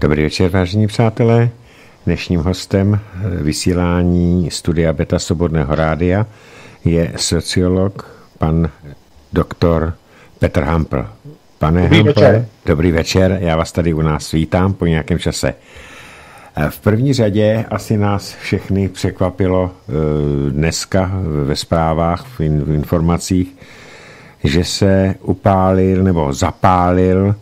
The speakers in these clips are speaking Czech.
Dobrý večer, vážení přátelé. Dnešním hostem eh, vysílání studia Beta Svobodného rádia je sociolog pan doktor Petr Hampl. Pane dobrý Hampl, večer. dobrý večer, já vás tady u nás vítám po nějakém čase. Eh, v první řadě asi nás všechny překvapilo eh, dneska ve zprávách, v informacích, že se upálil nebo zapálil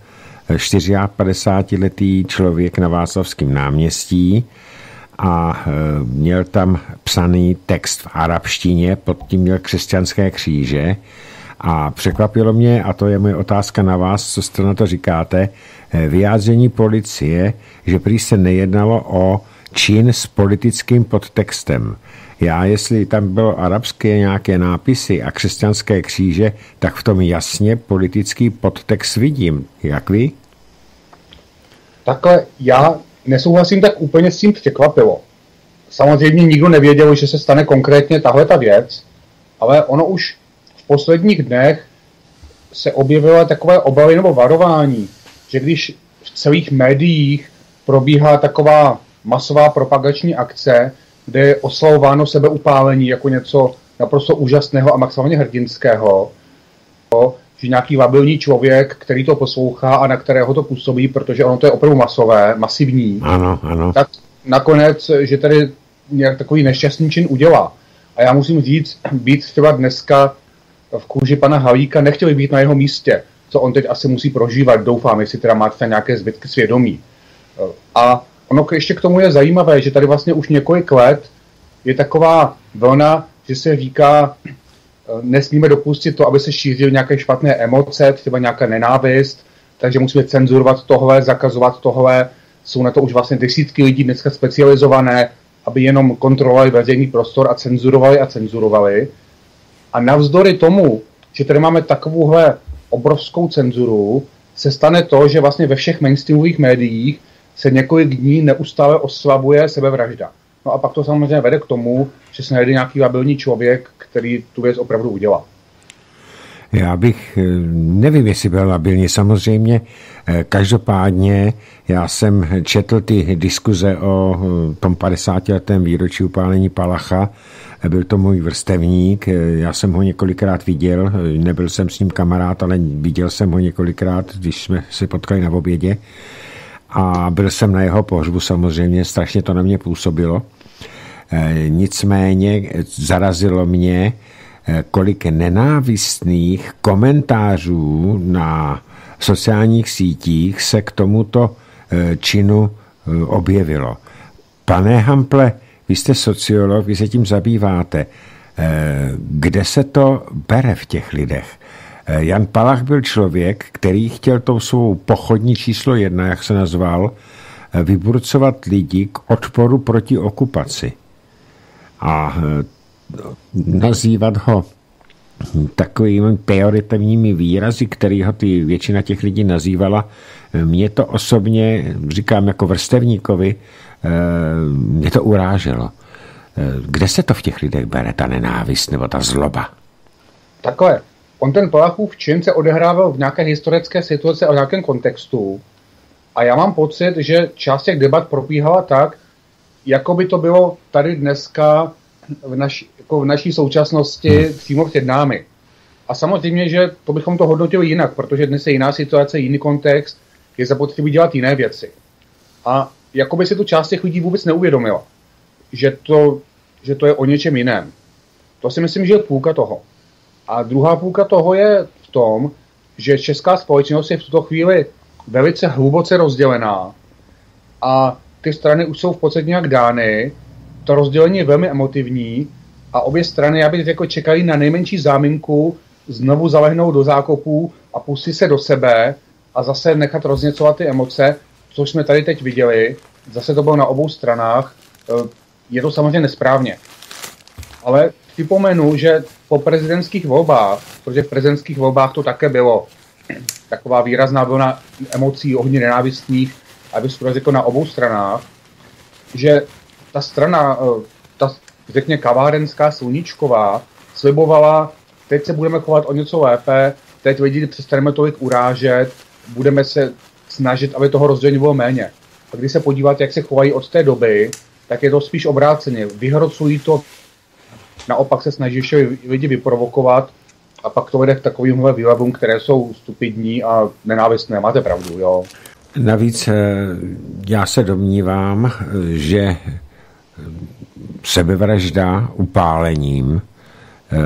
54-letý člověk na Václavském náměstí a e, měl tam psaný text v arabštině, pod tím měl křesťanské kříže a překvapilo mě, a to je moje otázka na vás, co jste na to říkáte, e, vyjádření policie, že prý se nejednalo o čin s politickým podtextem. Já, jestli tam bylo arabské nějaké nápisy a křesťanské kříže, tak v tom jasně politický podtext vidím. Jak vy? Takhle já nesouhlasím tak úplně s tím překvapilo. Samozřejmě nikdo nevěděl, že se stane konkrétně tahle ta věc, ale ono už v posledních dnech se objevilo takové obavy nebo varování, že když v celých médiích probíhá taková masová propagační akce, kde je oslavováno sebeupálení jako něco naprosto úžasného a maximálně hrdinského, že nějaký vabilní člověk, který to poslouchá a na kterého to působí, protože ono to je opravdu masové, masivní, ano, ano. tak nakonec, že tady nějak takový nešťastný čin udělá. A já musím říct, být třeba dneska v kůži pana Halíka, nechtěli být na jeho místě, co on teď asi musí prožívat, doufám, jestli teda máte nějaké zbytky svědomí. A ono ještě k tomu je zajímavé, že tady vlastně už několik let je taková vlna, že se říká, nesmíme dopustit to, aby se šířily nějaké špatné emoce, třeba nějaká nenávist, takže musíme cenzurovat tohle, zakazovat tohle. Jsou na to už vlastně desítky lidí dneska specializované, aby jenom kontrolovali veřejný prostor a cenzurovali a cenzurovali. A navzdory tomu, že tady máme takovouhle obrovskou cenzuru, se stane to, že vlastně ve všech mainstreamových médiích se několik dní neustále oslabuje sebevražda. No a pak to samozřejmě vede k tomu, že se najde nějaký labilní člověk, který tu věc opravdu udělá. Já bych, eh, nevím, jestli byl labilní, samozřejmě. Eh, každopádně já jsem četl ty diskuze o eh, tom 50. letém výročí upálení Palacha. Byl to můj vrstevník, já jsem ho několikrát viděl, nebyl jsem s ním kamarád, ale viděl jsem ho několikrát, když jsme se potkali na obědě. A byl jsem na jeho pohřbu samozřejmě, strašně to na mě působilo. Nicméně zarazilo mě, Eh, kolik nenávistných komentářů na sociálních sítích se k tomuto činu objevilo. Pane Hample, vy jste sociolog, vy se tím zabýváte. Kde se to bere v těch lidech? Jan Palach byl člověk, který chtěl tou svou pochodní číslo jedna, jak se nazval, vyburcovat lidi k odporu proti okupaci. A nazývat ho takovými pejorativními výrazy, který ho ty většina těch lidí nazývala, mě to osobně, říkám jako vrstevníkovi, eh, mě to uráželo. Eh, kde se to v těch lidech bere, ta nenávist nebo ta zloba? Takhle, on ten Palachův čin se odehrával v nějaké historické situaci a v nějakém kontextu. A já mám pocit, že část těch debat probíhala tak, jako by to bylo tady dneska v, naš, jako v naší současnosti hmm. přímo před námi. A samozřejmě, že to bychom to hodnotili jinak, protože dnes je jiná situace, jiný kontext, je zapotřebí dělat jiné věci. A jako by si tu část těch lidí vůbec neuvědomila, že to, že to je o něčem jiném. To si myslím, že je půlka toho. A druhá půlka toho je v tom, že česká společnost je v tuto chvíli velice hluboce rozdělená a ty strany už jsou v podstatě nějak dány to rozdělení je velmi emotivní a obě strany, bych řekl, čekali na nejmenší záminku znovu zalehnout do zákopů a pustit se do sebe a zase nechat rozněcovat ty emoce, což jsme tady teď viděli. Zase to bylo na obou stranách. Eh, je to samozřejmě nesprávně. Ale připomenu, že po prezidentských volbách, protože v prezidentských volbách to také bylo taková výrazná vlna emocí, ohně nenávistných, aby to řekl na obou stranách, že ta strana, eh, ta řekně kavárenská, sluníčková, slibovala, teď se budeme chovat o něco lépe, teď lidi přestaneme tolik urážet, budeme se snažit, aby toho rozdělení bylo méně. A když se podíváte, jak se chovají od té doby, tak je to spíš obráceně. Vyhrocují to, naopak se snaží ještě lidi vyprovokovat a pak to vede k takovým výlevům, které jsou stupidní a nenávistné. Máte pravdu, jo. Navíc eh, já se domnívám, že sebevražda upálením eh,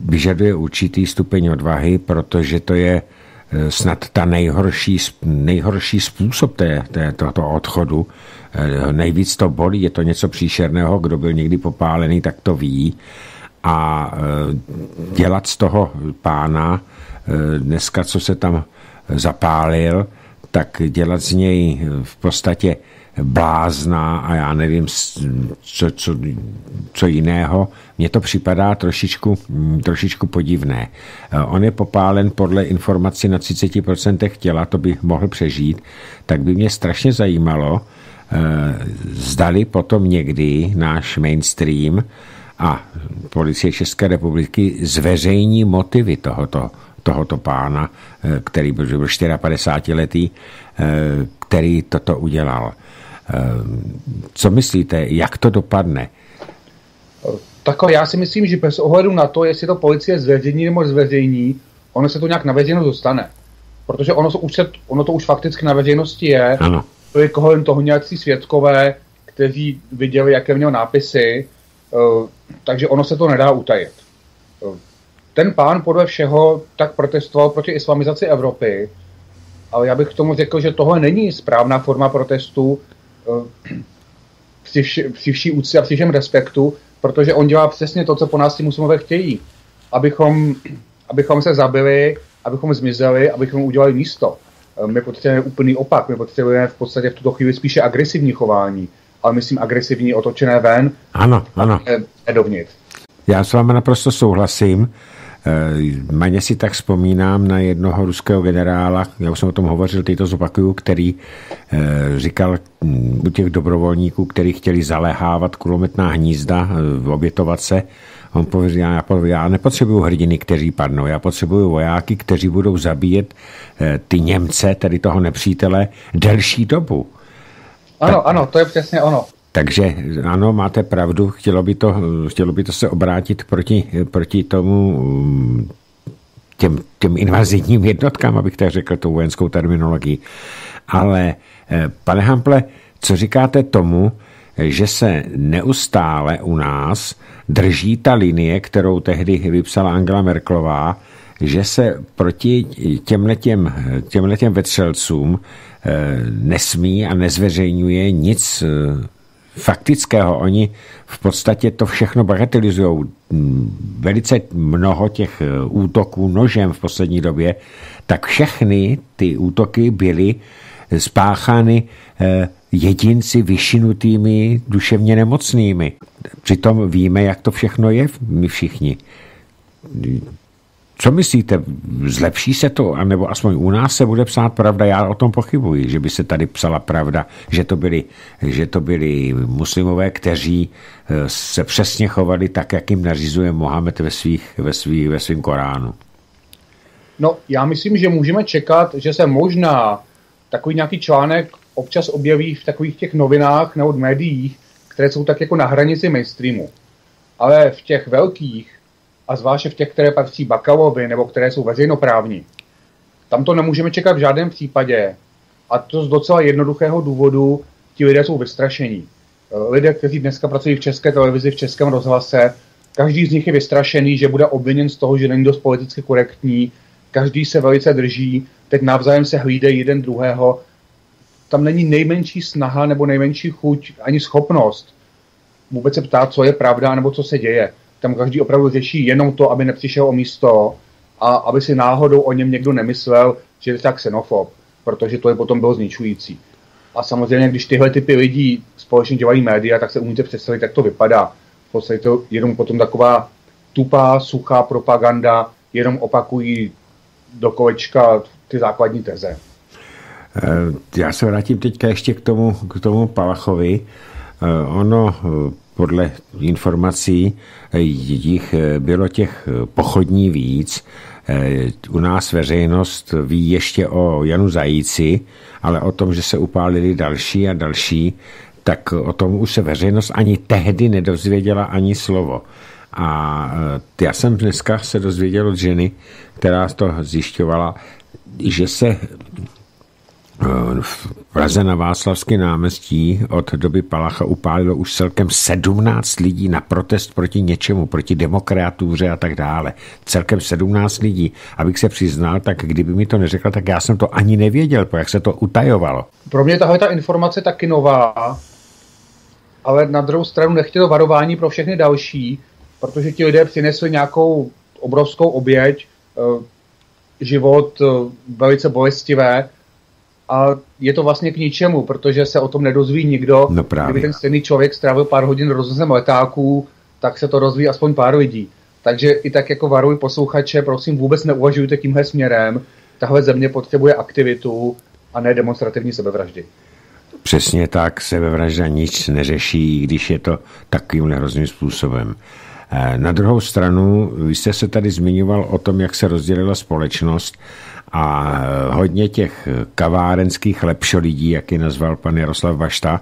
vyžaduje určitý stupeň odvahy, protože to je eh, snad ta nejhorší, nejhorší způsob té, té, tohoto odchodu. Nejvíc to bolí, je to něco příšerného, kdo byl někdy popálený, tak to ví. A dělat z toho pána dneska, co se tam zapálil, tak dělat z něj v podstatě blázna a já nevím, co, co, co jiného, mně to připadá trošičku, trošičku podivné. Eh, on je popálen podle informací na 30% těla, to by mohl přežít, tak by mě strašně zajímalo, eh, zdali potom někdy náš mainstream a policie České republiky zveřejní motivy tohoto tohoto pána, eh, který byl, byl 54 letý, eh, který toto udělal. Eh, co myslíte, jak to dopadne? Tak já si myslím, že bez ohledu na to, jestli to policie zveřejní nebo zveřejní, ono se to nějak na veřejnost dostane. Protože ono, to už, se, ono to už fakticky na veřejnosti je. Ano. Je kolem toho nějací svědkové, kteří viděli, jaké měl nápisy, takže ono se to nedá utajit ten pán podle všeho tak protestoval proti islamizaci Evropy, ale já bych k tomu řekl, že tohle není správná forma protestu při, vši, při vší úctě a při všem respektu, protože on dělá přesně to, co po nás ti muslimové chtějí. Abychom, abychom se zabili, abychom zmizeli, abychom udělali místo. My potřebujeme úplný opak, my potřebujeme v podstatě v tuto chvíli spíše agresivní chování, ale myslím agresivní otočené ven. Ano, ano. Ne dovnitř. Já s vámi naprosto souhlasím. Maně si tak vzpomínám na jednoho ruského generála, já už jsem o tom hovořil, teď to zopakuju, který eh, říkal hm, u těch dobrovolníků, kteří chtěli zaléhávat kulometná hnízda, obětovat se, On pověděl, já, já nepotřebuju hrdiny, kteří padnou, já potřebuju vojáky, kteří budou zabíjet ty Němce, tedy toho nepřítele, delší dobu. Ano, tak, ano, to je přesně ono. Takže ano, máte pravdu, chtělo by to, chtělo by to se obrátit proti, proti tomu těm, těm invazivním jednotkám, abych tak řekl tou vojenskou terminologii. Ale eh, pane Hample, co říkáte tomu, že se neustále u nás drží ta linie, kterou tehdy vypsala Angela Merklová, že se proti těmhletěm, těmhletěm vetřelcům eh, nesmí a nezveřejňuje nic eh, faktického. Oni v podstatě to všechno bagatelizují. Velice mnoho těch eh, útoků nožem v poslední době, tak všechny ty útoky byly spáchány jedinci vyšinutými duševně nemocnými. Přitom víme, jak to všechno je, my všichni. Co myslíte, zlepší se to, anebo aspoň u nás se bude psát pravda? Já o tom pochybuji, že by se tady psala pravda, že to byli, že to byli muslimové, kteří eh, se přesně chovali tak, jak jim nařizuje Mohamed ve, svých, ve, svých, ve svým Koránu. No, já myslím, že můžeme čekat, že se možná takový nějaký článek občas objeví v takových těch novinách nebo médiích, které jsou tak jako na hranici mainstreamu. Ale v těch velkých, a zvláště v těch, které patří Bakalovi nebo které jsou veřejnoprávní. Tam to nemůžeme čekat v žádném případě. A to z docela jednoduchého důvodu, ti lidé jsou vystrašení. Lidé, kteří dneska pracují v české televizi, v českém rozhlase, každý z nich je vystrašený, že bude obviněn z toho, že není dost politicky korektní, každý se velice drží, teď navzájem se hlídají jeden druhého. Tam není nejmenší snaha nebo nejmenší chuť ani schopnost vůbec se ptát, co je pravda nebo co se děje tam každý opravdu řeší jenom to, aby nepřišel o místo a aby si náhodou o něm někdo nemyslel, že je tak xenofob, protože to je potom bylo zničující. A samozřejmě, když tyhle typy lidí společně dělají média, tak se umíte představit, jak to vypadá. V podstatě to jenom potom taková tupá, suchá propaganda, jenom opakují do kolečka ty základní teze. Eh, já se vrátím teďka ještě k tomu, k tomu Palachovi. Eh, ono podle informací jich bylo těch pochodní víc. U nás veřejnost ví ještě o Janu Zajíci, ale o tom, že se upálili další a další, tak o tom už se veřejnost ani tehdy nedozvěděla ani slovo. A já jsem dneska se dozvěděl od ženy, která to zjišťovala, že se v Praze na Václavské námestí od doby Palacha upálilo už celkem 17 lidí na protest proti něčemu, proti demokratuře a tak dále. Celkem 17 lidí. Abych se přiznal, tak kdyby mi to neřekl, tak já jsem to ani nevěděl, jak se to utajovalo. Pro mě tahle ta informace taky nová, ale na druhou stranu nechtěl varování pro všechny další, protože ti lidé přinesli nějakou obrovskou oběť, eh, život eh, velice bolestivé, a je to vlastně k ničemu, protože se o tom nedozví nikdo. No právě. Kdyby ten stejný člověk strávil pár hodin rozhozem letáků, tak se to rozvíjí aspoň pár lidí. Takže i tak jako varuji posluchače, prosím, vůbec neuvažujte tímhle směrem. Tahle země potřebuje aktivitu a ne demonstrativní sebevraždy. Přesně tak, sebevražda nic neřeší, když je to takovým hrozným způsobem. Eh, na druhou stranu, vy jste se tady zmiňoval o tom, jak se rozdělila společnost a hodně těch kavárenských lepšolidí, jak je nazval pan Jaroslav Bašta,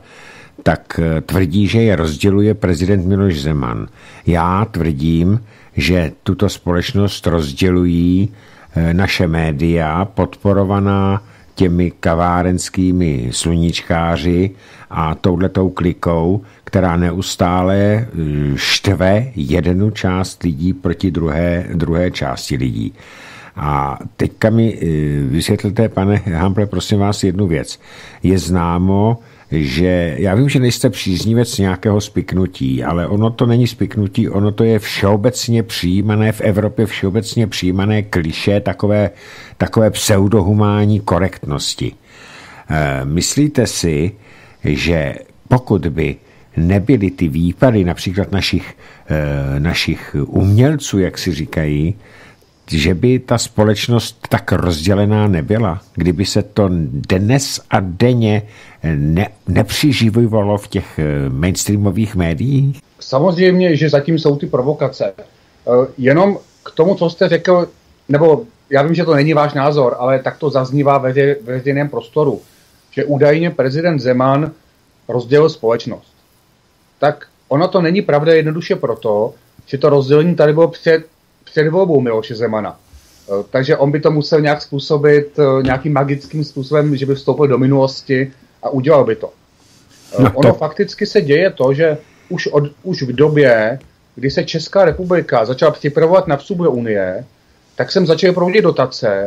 tak tvrdí, že je rozděluje prezident Miloš Zeman. Já tvrdím, že tuto společnost rozdělují eh, naše média, podporovaná těmi kavárenskými sluníčkáři a touhletou klikou, která neustále eh, štve jednu část lidí proti druhé, druhé části lidí. A teďka mi eh, vysvětlete, pane Hample, prosím vás, jednu věc. Je známo, že já vím, že nejste příznivec nějakého spiknutí, ale ono to není spiknutí, ono to je všeobecně přijímané v Evropě, všeobecně přijímané kliše takové, takové pseudohumání korektnosti. E, myslíte si, že pokud by nebyly ty výpady například našich, e, našich umělců, jak si říkají, že by ta společnost tak rozdělená nebyla, kdyby se to dnes a denně ne, nepřiživovalo v těch eh, mainstreamových médiích? Samozřejmě, že zatím jsou ty provokace. Eh, jenom k tomu, co jste řekl, nebo já vím, že to není váš názor, ale tak to zaznívá ve veřejném prostoru, že údajně prezident Zeman rozdělil společnost. Tak ono to není pravda jednoduše proto, že to rozdělení tady bylo před před volbou Miloše Zemana. Eh, takže on by to musel nějak způsobit eh, nějakým magickým způsobem, že by vstoupil do minulosti a udělal by to. Eh, no to... Ono fakticky se děje to, že už, od, už v době, kdy se Česká republika začala připravovat na vstup do Unie, tak jsem začal proudit dotace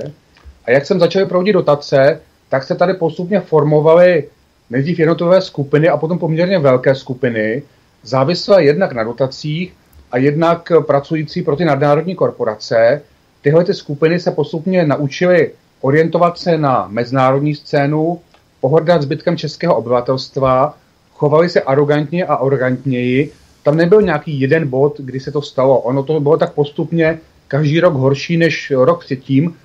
a jak jsem začal proudit dotace, tak se tady postupně formovaly nejdřív jednotlivé skupiny a potom poměrně velké skupiny, závislé jednak na dotacích a jednak pracující pro ty nadnárodní korporace. Tyhle ty skupiny se postupně naučily orientovat se na mezinárodní scénu, pohrdat zbytkem českého obyvatelstva, chovali se arrogantně a arrogantněji. Tam nebyl nějaký jeden bod, kdy se to stalo. Ono to bylo tak postupně každý rok horší než rok předtím.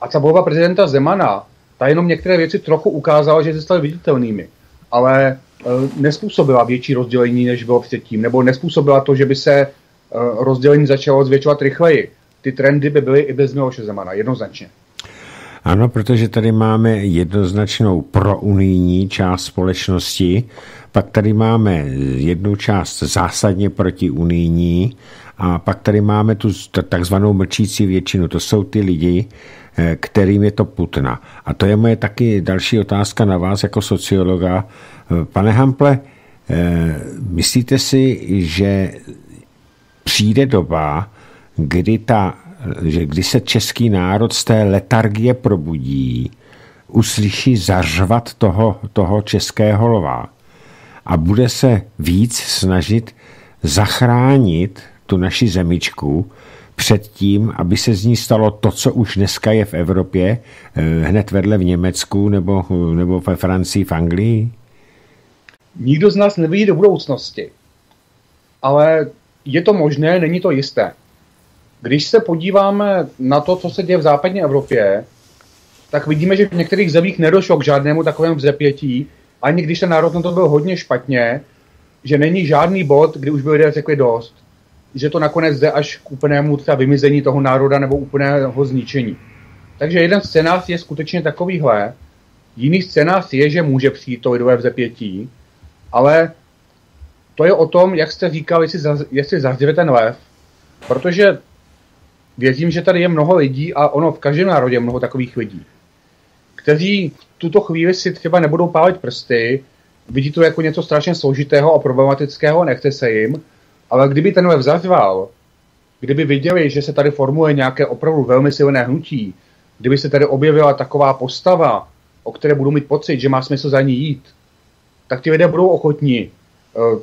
A ta volba prezidenta Zemana, ta jenom některé věci trochu ukázala, že se staly viditelnými. Ale Eh, nespůsobila větší rozdělení, než bylo předtím, nebo nespůsobila to, že by se eh, rozdělení začalo zvětšovat rychleji. Ty trendy by byly i bez Miloše Zemana, jednoznačně. Ano, protože tady máme jednoznačnou prounijní část společnosti, pak tady máme jednu část zásadně proti unijní a pak tady máme tu takzvanou mlčící většinu. To jsou ty lidi, eh, kterým je to putna. A to je moje taky další otázka na vás jako sociologa. Pane Hample, eh, myslíte si, že přijde doba, kdy, ta, že kdy se český národ z té letargie probudí, uslyší zařvat toho, toho českého lova a bude se víc snažit zachránit tu naši zemičku před tím, aby se z ní stalo to, co už dneska je v Evropě, eh, hned vedle v Německu nebo, nebo ve Francii, v Anglii? Nikdo z nás nevidí do budoucnosti. Ale je to možné, není to jisté. Když se podíváme na to, co se děje v západní Evropě, tak vidíme, že v některých zemích nedošlo k žádnému takovému vzepětí, ani když ten národ na to byl hodně špatně, že není žádný bod, kdy už by lidé řekli dost. Že to nakonec jde až k úplnému třeba vymizení toho národa nebo úplného zničení. Takže jeden scénář je skutečně takovýhle. Jiný scénář je, že může přijít to lidové vzepětí, ale to je o tom, jak jste říkal, jestli, zaz, jestli ten lev, protože věřím, že tady je mnoho lidí a ono v každém národě je mnoho takových lidí, kteří v tuto chvíli si třeba nebudou pálit prsty, vidí to jako něco strašně složitého a problematického, nechce se jim, ale kdyby ten lev zařval, kdyby viděli, že se tady formuje nějaké opravdu velmi silné hnutí, kdyby se tady objevila taková postava, o které budou mít pocit, že má smysl za ní jít, tak ti lidé budou ochotní uh,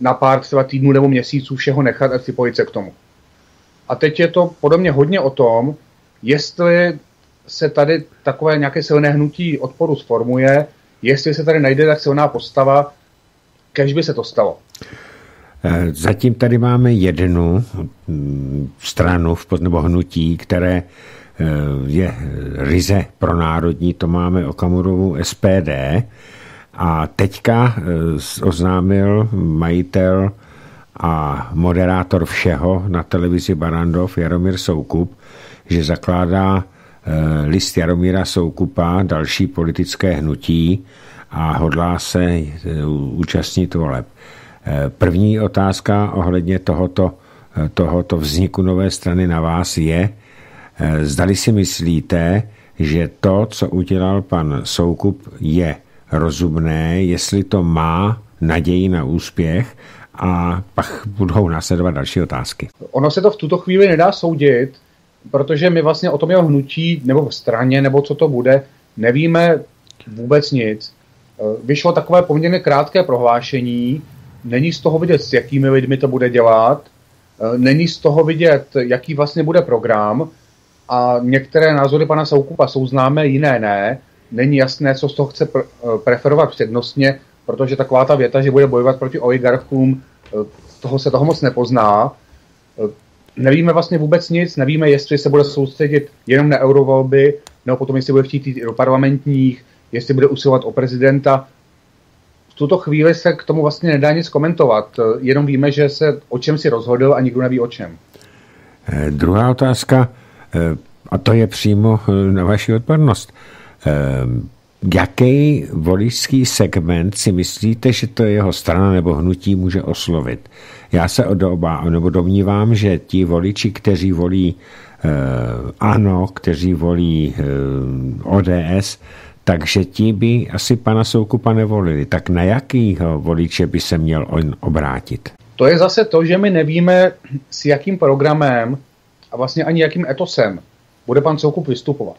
na pár třeba týdnů nebo měsíců všeho nechat a připojit se k tomu. A teď je to podobně hodně o tom, jestli se tady takové nějaké silné hnutí odporu sformuje, jestli se tady najde tak silná postava, kež by se to stalo. Zatím tady máme jednu mm, stranu nebo hnutí, které eh, je ryze pro národní, to máme Okamurovu SPD a teďka eh, oznámil majitel a moderátor všeho na televizi Barandov Jaromír Soukup, že zakládá Eh, list Jaromíra Soukupa, další politické hnutí a hodlá se účastnit voleb. Eh, první otázka ohledně tohoto, tohoto vzniku nové strany na vás je, zdali si myslíte, že to, co udělal pan Soukup, je rozumné, jestli to má naději na úspěch a pak budou následovat další otázky. Ono se to v tuto chvíli nedá soudit, protože my vlastně o tom jeho hnutí nebo v straně, nebo co to bude, nevíme vůbec nic. Eh, vyšlo takové poměrně krátké prohlášení, není z toho vidět, s jakými lidmi to bude dělat, eh, není z toho vidět, jaký vlastně bude program a některé názory pana Soukupa jsou známé, jiné ne. Není jasné, co z toho chce eh, preferovat přednostně, protože taková ta věta, že bude bojovat proti oligarchům, toho se toho moc nepozná nevíme vlastně vůbec nic, nevíme, jestli se bude soustředit jenom na eurovolby, nebo potom jestli bude chtít jít do parlamentních, jestli bude usilovat o prezidenta. Tuto chvíli se k tomu vlastně nedá nic komentovat, jenom víme, že se o čem si rozhodl a nikdo neví o čem. Eh, druhá otázka, eh, a to je přímo eh, na vaši odbornost. Jaký voličský segment si myslíte, že to jeho strana nebo hnutí může oslovit? Já se odoba, nebo domnívám, že ti voliči, kteří volí eh, ANO, kteří volí eh, ODS, takže ti by asi pana Soukupa nevolili. Tak na jakýho voliče by se měl on obrátit? To je zase to, že my nevíme, s jakým programem a vlastně ani jakým etosem bude pan Soukup vystupovat.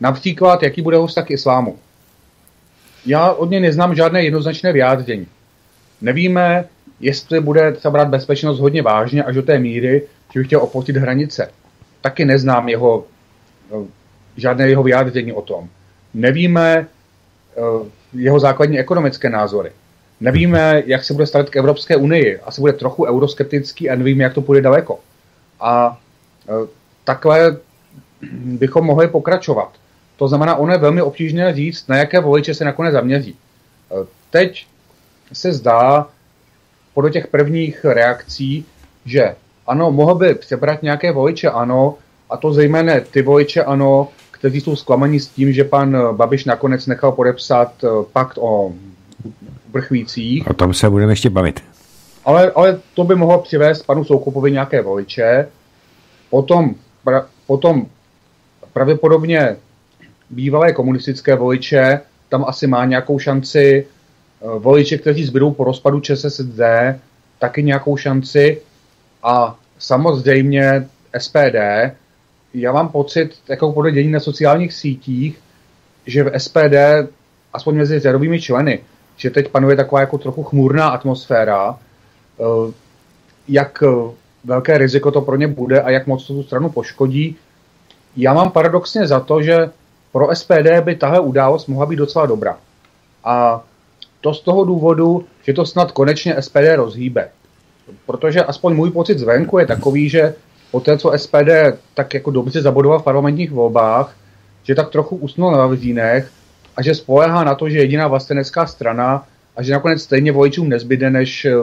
Například, jaký bude vztah k islámu. Já od něj neznám žádné jednoznačné vyjádření. Nevíme, jestli bude brát bezpečnost hodně vážně až do té míry, že by chtěl opustit hranice. Taky neznám jeho, eh, žádné jeho vyjádření o tom. Nevíme eh, jeho základní ekonomické názory. Nevíme, jak se bude stavit k Evropské unii. Asi bude trochu euroskeptický a nevíme, jak to půjde daleko. A eh, takhle bychom mohli pokračovat. To znamená, ono je velmi obtížné říct, na jaké voliče se nakonec zaměří. Teď se zdá, podle těch prvních reakcí, že ano, mohl by přebrat nějaké voliče ano, a to zejména ty voliče ano, kteří jsou zklamaní s tím, že pan Babiš nakonec nechal podepsat eh, pakt o uprchlících. O tom se budeme ještě bavit. Ale, ale to by mohlo přivést panu Soukupovi nějaké voliče. Potom, pra, potom pravděpodobně bývalé komunistické voliče, tam asi má nějakou šanci Eh, voliče, kteří zbydou po rozpadu ČSSD, taky nějakou šanci a samozřejmě SPD. Já mám pocit, jako podle dění na sociálních sítích, že v SPD, aspoň mezi řadovými členy, že teď panuje taková jako trochu chmurná atmosféra, eh, jak velké riziko to pro ně bude a jak moc to tu stranu poškodí. Já mám paradoxně za to, že pro SPD by tahle událost mohla být docela dobrá. A to z toho důvodu, že to snad konečně SPD rozhýbe. Protože aspoň můj pocit zvenku je takový, že po té, co SPD tak jako dobře zabodoval v parlamentních volbách, že tak trochu usnul na vizínech a že spolehá na to, že jediná vlastenecká strana a že nakonec stejně voličům nezbyde, než eh,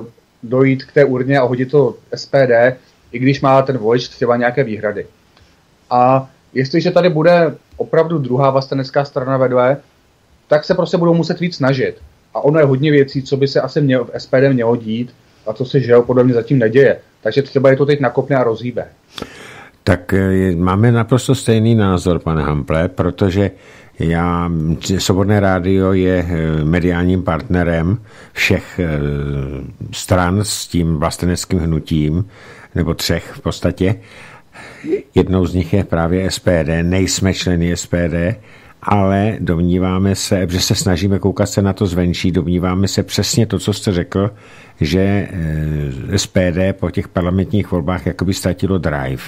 dojít k té urně a hodit to SPD, i když má ten volič třeba nějaké výhrady. A jestliže tady bude opravdu druhá vlastenecká strana vedle, tak se prostě budou muset víc snažit. A ono je hodně věcí, co by se asi mělo, v SPD mělo dít a co se, že podle mě zatím neděje. Takže třeba je to teď nakopne a rozhýbe. Tak eh, máme naprosto stejný názor, pane Hample, protože já, Svobodné rádio je eh, mediálním partnerem všech eh, stran s tím vlasteneckým hnutím, nebo třech v podstatě. Jednou z nich je právě SPD, nejsme členy SPD, ale domníváme se, že se snažíme koukat se na to zvenčí, domníváme se přesně to, co jste řekl, že SPD po těch parlamentních volbách jakoby ztratilo drive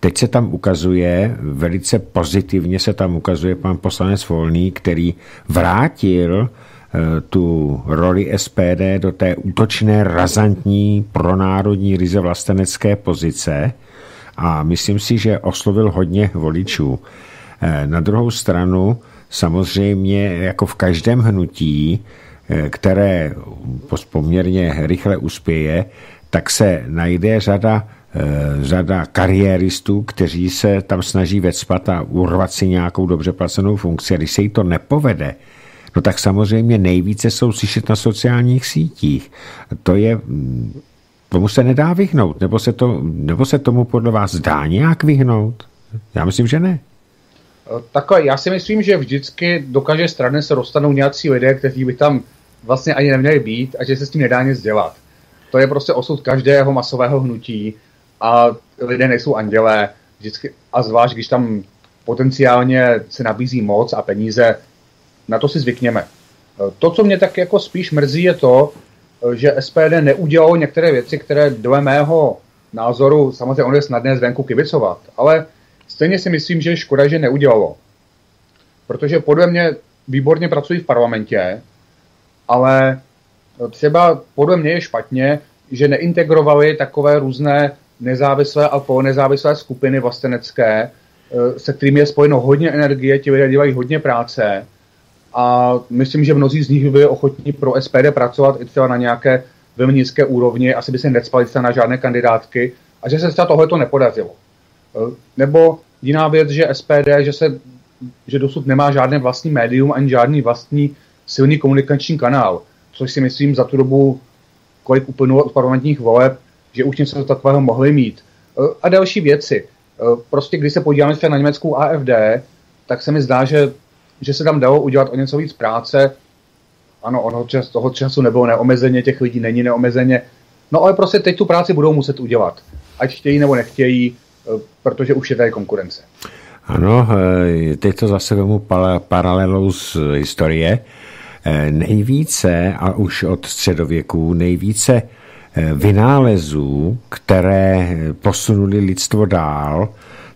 Teď se tam ukazuje, velice pozitivně se tam ukazuje pan poslanec Volný, který vrátil eh, tu roli SPD do té útočné, razantní, pronárodní, ryze vlastenecké pozice a myslím si, že oslovil hodně voličů. Eh, na druhou stranu, samozřejmě, jako v každém hnutí, eh, které poměrně rychle uspěje, tak se najde řada Eh, řada kariéristů, kteří se tam snaží vecpat a urvat si nějakou dobře placenou funkci. A když se jí to nepovede, no tak samozřejmě nejvíce jsou slyšet na sociálních sítích. To je, mm, tomu se nedá vyhnout, nebo se, to, nebo se tomu podle vás dá nějak vyhnout? Já myslím, že ne. Takhle, já si myslím, že vždycky do každé strany se dostanou nějací lidé, kteří by tam vlastně ani neměli být a že se s tím nedá nic dělat. To je prostě osud každého masového hnutí a lidé nejsou andělé, vždycky, a zvlášť, když tam potenciálně se nabízí moc a peníze, na to si zvykněme. To, co mě tak jako spíš mrzí, je to, že SPD neudělalo některé věci, které dle mého názoru, samozřejmě ono je snadné zvenku kibicovat, ale stejně si myslím, že je škoda, že neudělalo. Protože podle mě výborně pracují v parlamentě, ale třeba podle mě je špatně, že neintegrovali takové různé nezávislé a polonezávislé skupiny vlastenecké, eh, se kterými je spojeno hodně energie, ti lidé dělají hodně práce a myslím, že mnozí z nich by byli ochotní pro SPD pracovat i třeba na nějaké velmi nízké úrovni, asi by se necpali na žádné kandidátky a že se třeba tohle to nepodařilo. Eh, nebo jiná věc, že SPD, že, se, že dosud nemá žádné vlastní médium ani žádný vlastní silný komunikační kanál, což si myslím za tu dobu, kolik uplynulo od parlamentních voleb, že už něco takového mohli mít. E, a další věci. E, prostě když se podíváme na německou AFD, tak se mi zdá, že, že se tam dalo udělat o něco víc práce. Ano, ono čas, toho času nebylo neomezeně, těch lidí není neomezeně. No ale prostě teď tu práci budou muset udělat. Ať chtějí nebo nechtějí, protože už je tady konkurence. Ano, teď to zase vemu paralelou z historie. Nejvíce, a už od středověků, nejvíce Eh, vynálezů, které posunuli lidstvo dál,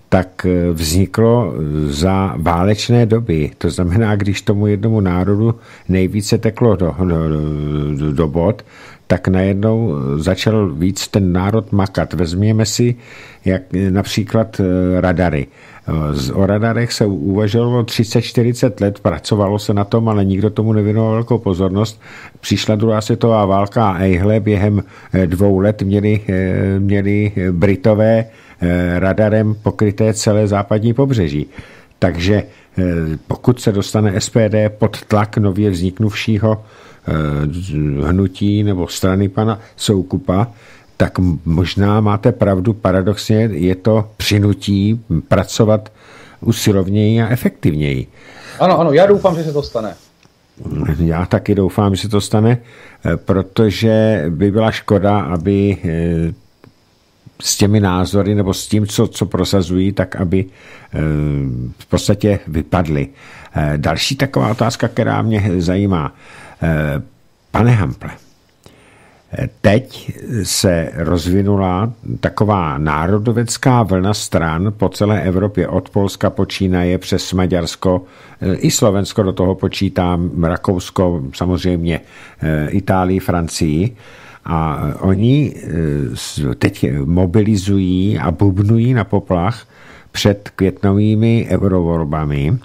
tak eh, vzniklo za válečné doby. To znamená, když tomu jednomu národu nejvíce teklo do, do, do bod, tak najednou začal víc ten národ makat. Vezměme si jak například eh, radary. O radarech se uvažovalo 30-40 let, pracovalo se na tom, ale nikdo tomu nevěnoval velkou pozornost. Přišla druhá světová válka a ejhle během eh, dvou let měli, eh, měli Britové eh, radarem pokryté celé západní pobřeží. Takže pokud se dostane SPD pod tlak nově vzniknuvšího hnutí nebo strany pana Soukupa, tak možná máte pravdu, paradoxně je to přinutí pracovat usilovněji a efektivněji. Ano, ano, já doufám, že se to stane. Já taky doufám, že se to stane, protože by byla škoda, aby eh, s těmi názory nebo s tím, co, co prosazují, tak aby eh, v podstatě vypadly. Eh, další taková otázka, která mě zajímá. Pane Hample, Teď se rozvinula taková národovecká vlna stran po celé Evropě od Polska počínaje přes Maďarsko, i Slovensko do toho počítám, Rakousko, samozřejmě eh, Itálii, Francii. A oni eh, teď mobilizují a bubnují na poplach před květnovými eurovolbami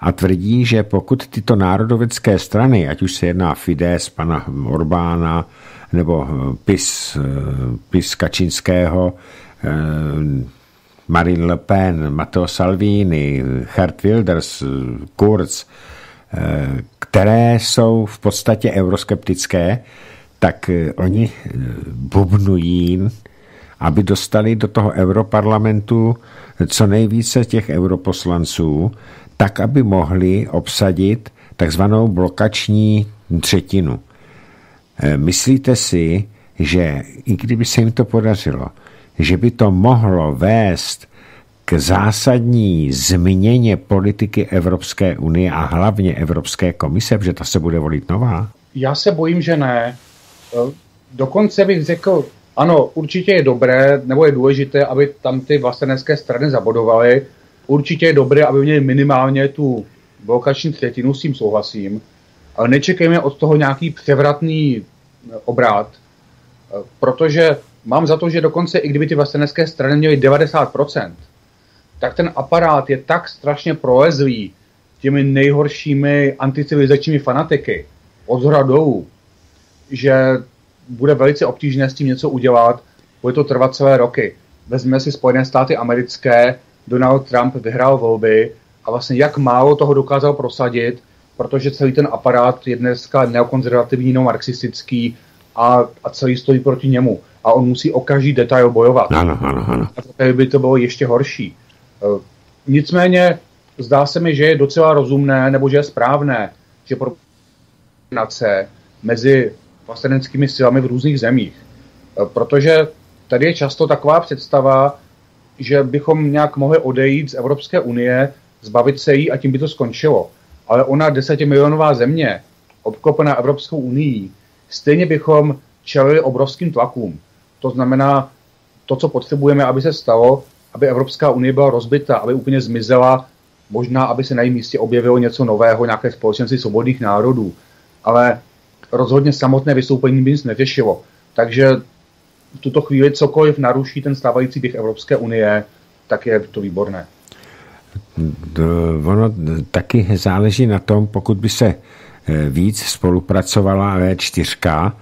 a tvrdí, že pokud tyto národovecké strany, ať už se jedná Fides, pana Orbána, nebo PIS, PIS Kačinského, Marine Le Pen, Matteo Salvini, Gert Wilders, Kurz, které jsou v podstatě euroskeptické, tak oni bubnují, aby dostali do toho europarlamentu co nejvíce těch europoslanců, tak, aby mohli obsadit takzvanou blokační třetinu. E, myslíte si, že i kdyby se jim to podařilo, že by to mohlo vést k zásadní změně politiky Evropské unie a hlavně Evropské komise, že ta se bude volit nová? Já se bojím, že ne. E, dokonce bych řekl, ano, určitě je dobré, nebo je důležité, aby tam ty vlastenecké strany zabodovaly. Určitě je dobré, aby měli minimálně tu blokační třetinu, s tím souhlasím. Ale nečekejme od toho nějaký převratný e, obrát, e, protože mám za to, že dokonce i kdyby ty vlastenecké strany měly 90%, tak ten aparát je tak strašně prolezlý těmi nejhoršími anticivilizačními fanatiky od zhora dolů, že bude velice obtížné s tím něco udělat, bude to trvat celé roky. Vezměme si Spojené státy americké, Donald Trump vyhrál volby a vlastně jak málo toho dokázal prosadit, protože celý ten aparát je dneska neokonzervativní, no marxistický a, a celý stojí proti němu. A on musí o každý detail bojovat. Ano, ano, ano. A by to bylo ještě horší. E, nicméně zdá se mi, že je docela rozumné, nebo že je správné, že pro mezi vlasteneckými silami v různých zemích. E, protože tady je často taková představa, že bychom nějak mohli odejít z Evropské unie, zbavit se jí a tím by to skončilo. Ale ona desetimilionová země, obklopená Evropskou unii, stejně bychom čelili obrovským tlakům. To znamená, to, co potřebujeme, aby se stalo, aby Evropská unie byla rozbita, aby úplně zmizela, možná, aby se na jejím místě objevilo něco nového, nějaké společenství svobodných národů. Ale rozhodně samotné vystoupení by nic netěšilo. Takže v tuto chvíli cokoliv naruší ten stávající běh Evropské unie, tak je to výborné. Ono taky záleží na tom, pokud by se eh, víc spolupracovala V4,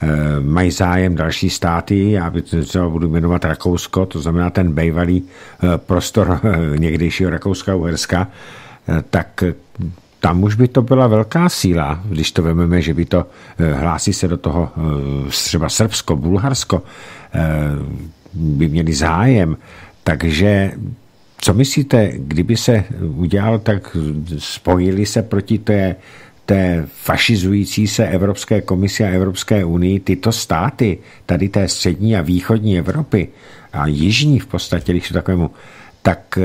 eh, mají zájem další státy, já by třeba budu jmenovat Rakousko, to znamená ten bývalý eh, prostor někdejšího Rakouska-Uherska, tak tam už by to byla velká síla, když to vezmeme, že by to eh, hlásí se do toho eh, třeba Srbsko, Bulharsko, eh, by měli zájem. Takže co myslíte, kdyby se udělal, tak spojili se proti té, té fašizující se Evropské komisi a Evropské unii tyto státy, tady té střední a východní Evropy a jižní v podstatě, když takovému, tak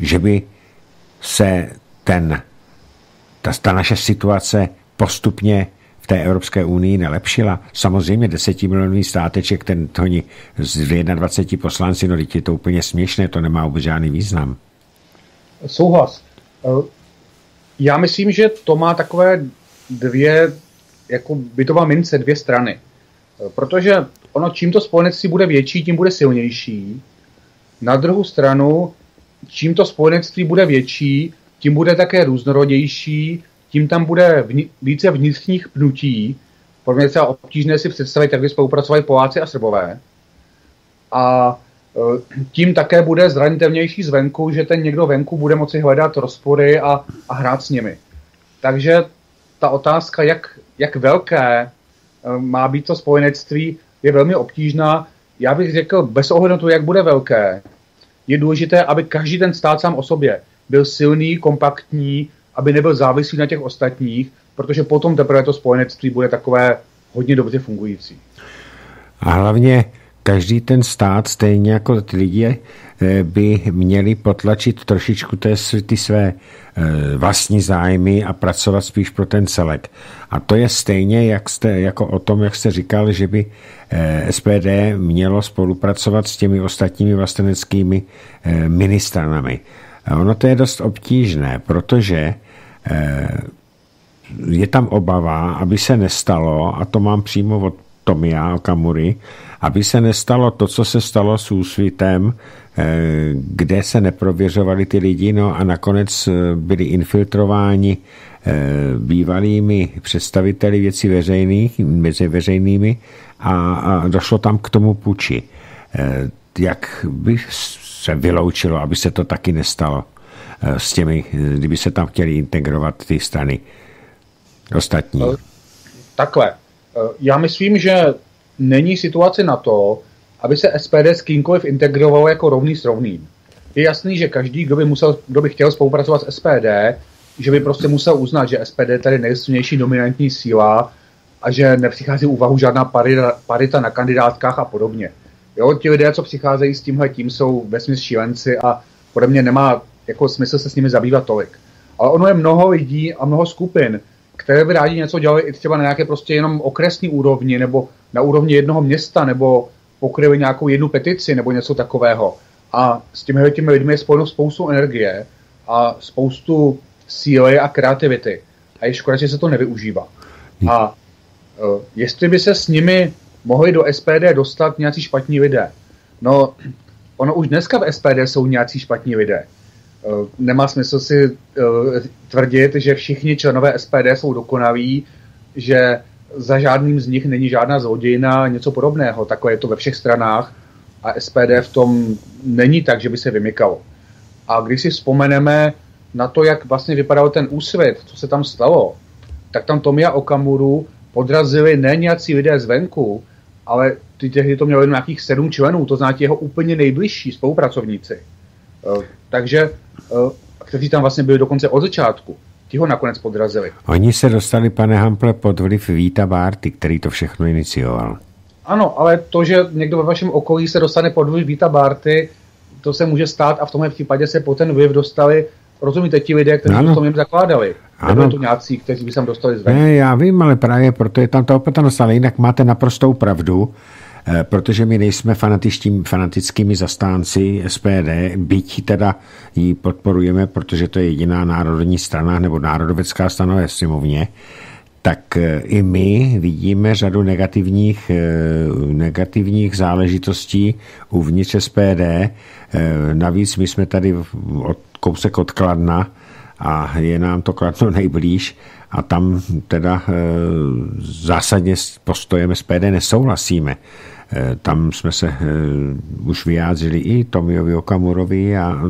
že by se ten ta, ta naše situace postupně v té Evropské unii nelepšila. Samozřejmě desetimilionový státeček, ten to oni z 21 poslanci, no je to úplně směšné, to nemá vůbec žádný význam. Souhlas. Eh, já myslím, že to má takové dvě, jako bytová mince, dvě strany. Eh, protože ono, čím to spojenectví bude větší, tím bude silnější. Na druhou stranu, čím to spojenectví bude větší, tím bude také různorodější, tím tam bude vni- více vnitřních pnutí. Pro mě je třeba obtížné si představit, jak by spolupracovali Poláci a Srbové. A e, tím také bude zranitelnější zvenku, že ten někdo venku bude moci hledat rozpory a, a hrát s nimi. Takže ta otázka, jak, jak velké e, má být to spojenectví, je velmi obtížná. Já bych řekl, bez ohledu na to, jak bude velké, je důležité, aby každý ten stát sám o sobě byl silný, kompaktní, aby nebyl závislý na těch ostatních, protože potom teprve to spojenectví bude takové hodně dobře fungující. A hlavně každý ten stát, stejně jako ty lidi, eh, by měli potlačit trošičku té, ty své eh, vlastní zájmy a pracovat spíš pro ten celek. A to je stejně jak jste, jako o tom, jak jste říkal, že by eh, SPD mělo spolupracovat s těmi ostatními vlasteneckými ministranami. A ono to je dost obtížné, protože eh, je tam obava, aby se nestalo, a to mám přímo od Tomia Okamury, aby se nestalo to, co se stalo s úsvitem, kde se neprověřovali ty lidi, no a nakonec byli infiltrováni bývalými představiteli věcí veřejných, mezi veřejnými a, a došlo tam k tomu puči. Jak by se vyloučilo, aby se to taky nestalo s těmi, kdyby se tam chtěli integrovat ty strany ostatní? Takhle. Já myslím, že není situace na to, aby se SPD s kýmkoliv integrovalo jako rovný s rovným. Je jasný, že každý, kdo by, musel, kdo by chtěl spolupracovat s SPD, že by prostě musel uznat, že SPD je tady nejsilnější dominantní síla a že nepřichází úvahu žádná parita, parita na kandidátkách a podobně. Jo, ti lidé, co přicházejí s tímhle tím, jsou vesměs šílenci a podle mě nemá jako smysl se s nimi zabývat tolik. Ale ono je mnoho lidí a mnoho skupin, které by rádi něco dělali i třeba na nějaké prostě jenom okresní úrovni nebo na úrovni jednoho města nebo pokryli nějakou jednu petici nebo něco takového. A s těmi těmi lidmi je spojeno spoustu energie a spoustu síly a kreativity. A je škoda, že se to nevyužívá. A uh, jestli by se s nimi mohli do SPD dostat nějací špatní lidé. No, ono už dneska v SPD jsou nějací špatní lidé. Uh, nemá smysl si uh, tvrdit, že všichni členové SPD jsou dokonaví, že za žádným z nich není žádná zlodějina, něco podobného. Takhle je to ve všech stranách a SPD v tom není tak, že by se vymykalo. A když si vzpomeneme na to, jak vlastně vypadal ten úsvit, co se tam stalo, tak tam Tomia Okamuru podrazili ne nějací lidé zvenku, ale ty tehdy to mělo jen nějakých sedm členů, to znamená jeho úplně nejbližší spolupracovníci. Eh, takže, eh, kteří tam vlastně byli dokonce od začátku ti ho nakonec podrazili. Oni se dostali, pane Hample, pod vliv Víta Bárty, který to všechno inicioval. Ano, ale to, že někdo ve vašem okolí se dostane pod vliv Víta Bárty, to se může stát a v tomhle případě se po ten vliv dostali, rozumíte, ti lidé, kteří ano. to tom jim zakládali. Ano. Nebo to nějací, kteří by se dostali zven. Ne, já vím, ale právě proto je tam ta opatrnost, ale jinak máte naprostou pravdu. Eh, protože my nejsme fanatickými zastánci SPD, byť teda ji podporujeme, protože to je jediná národní strana nebo národovecká strana ve sněmovně, tak eh, i my vidíme řadu negativních, eh, negativních záležitostí uvnitř SPD. Navíc my jsme tady od, kousek od Kladna a je nám to Kladno nejblíž a tam teda zásadně s postojem SPD nesouhlasíme. Eh, tam jsme se eh, už vyjádřili i Tomiovi Okamurovi a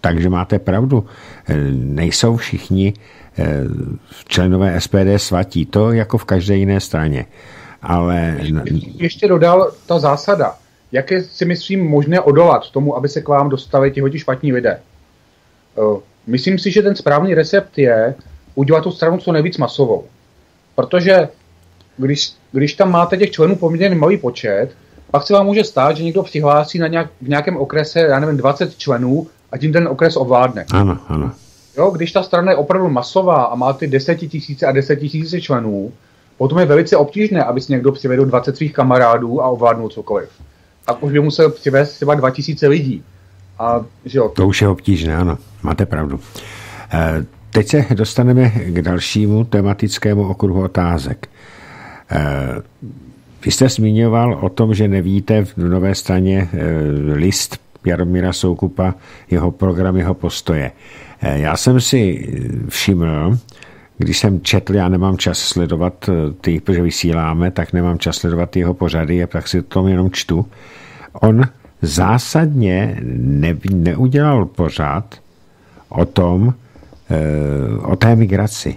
takže máte pravdu. Eh, nejsou všichni členové SPD svatí, to jako v každé jiné straně. Ale... Ještě dodal ta zásada. Jak je si myslím možné odolat tomu, aby se k vám dostali ti špatní lidé? Myslím si, že ten správný recept je udělat tu stranu co nejvíc masovou. Protože když, když tam máte těch členů poměrně malý počet, pak se vám může stát, že někdo přihlásí na nějak, v nějakém okrese, já nevím, 20 členů a tím ten okres ovládne. Ano, ano. Jo, když ta strana je opravdu masová a má ty 10 tisíce a 10 tisíce členů, potom je velice obtížné, aby si někdo přivedl 20 svých kamarádů a ovládnul cokoliv. Tak už by musel přivést třeba 2000 lidí. A, že jo, to... už je obtížné, ano, máte pravdu. E, teď se dostaneme k dalšímu tematickému okruhu otázek. E, vy jste zmiňoval o tom, že nevíte v nové straně eh, list Jaromíra Soukupa, jeho program, jeho postoje. Eh, já jsem si všiml, když jsem četl, já nemám čas sledovat eh, ty, protože vysíláme, tak nemám čas sledovat jeho pořady, tak si to jenom čtu. On zásadně ne, neudělal pořád o tom, o té migraci.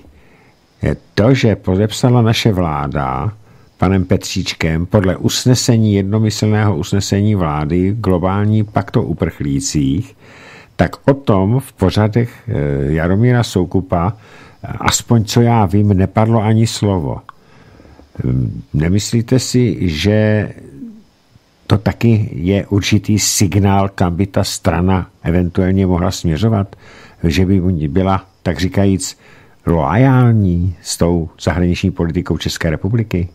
To, že podepsala naše vláda panem Petříčkem podle usnesení jednomyslného usnesení vlády globální pakt o uprchlících, tak o tom v pořadech eh, Jaromíra Soukupa, eh, aspoň co já vím, nepadlo ani slovo. Hm, nemyslíte si, že to taky je určitý signál, kam by ta strana eventuálně mohla směřovat? Že by byla, tak říkajíc, loajální s tou zahraniční politikou České republiky?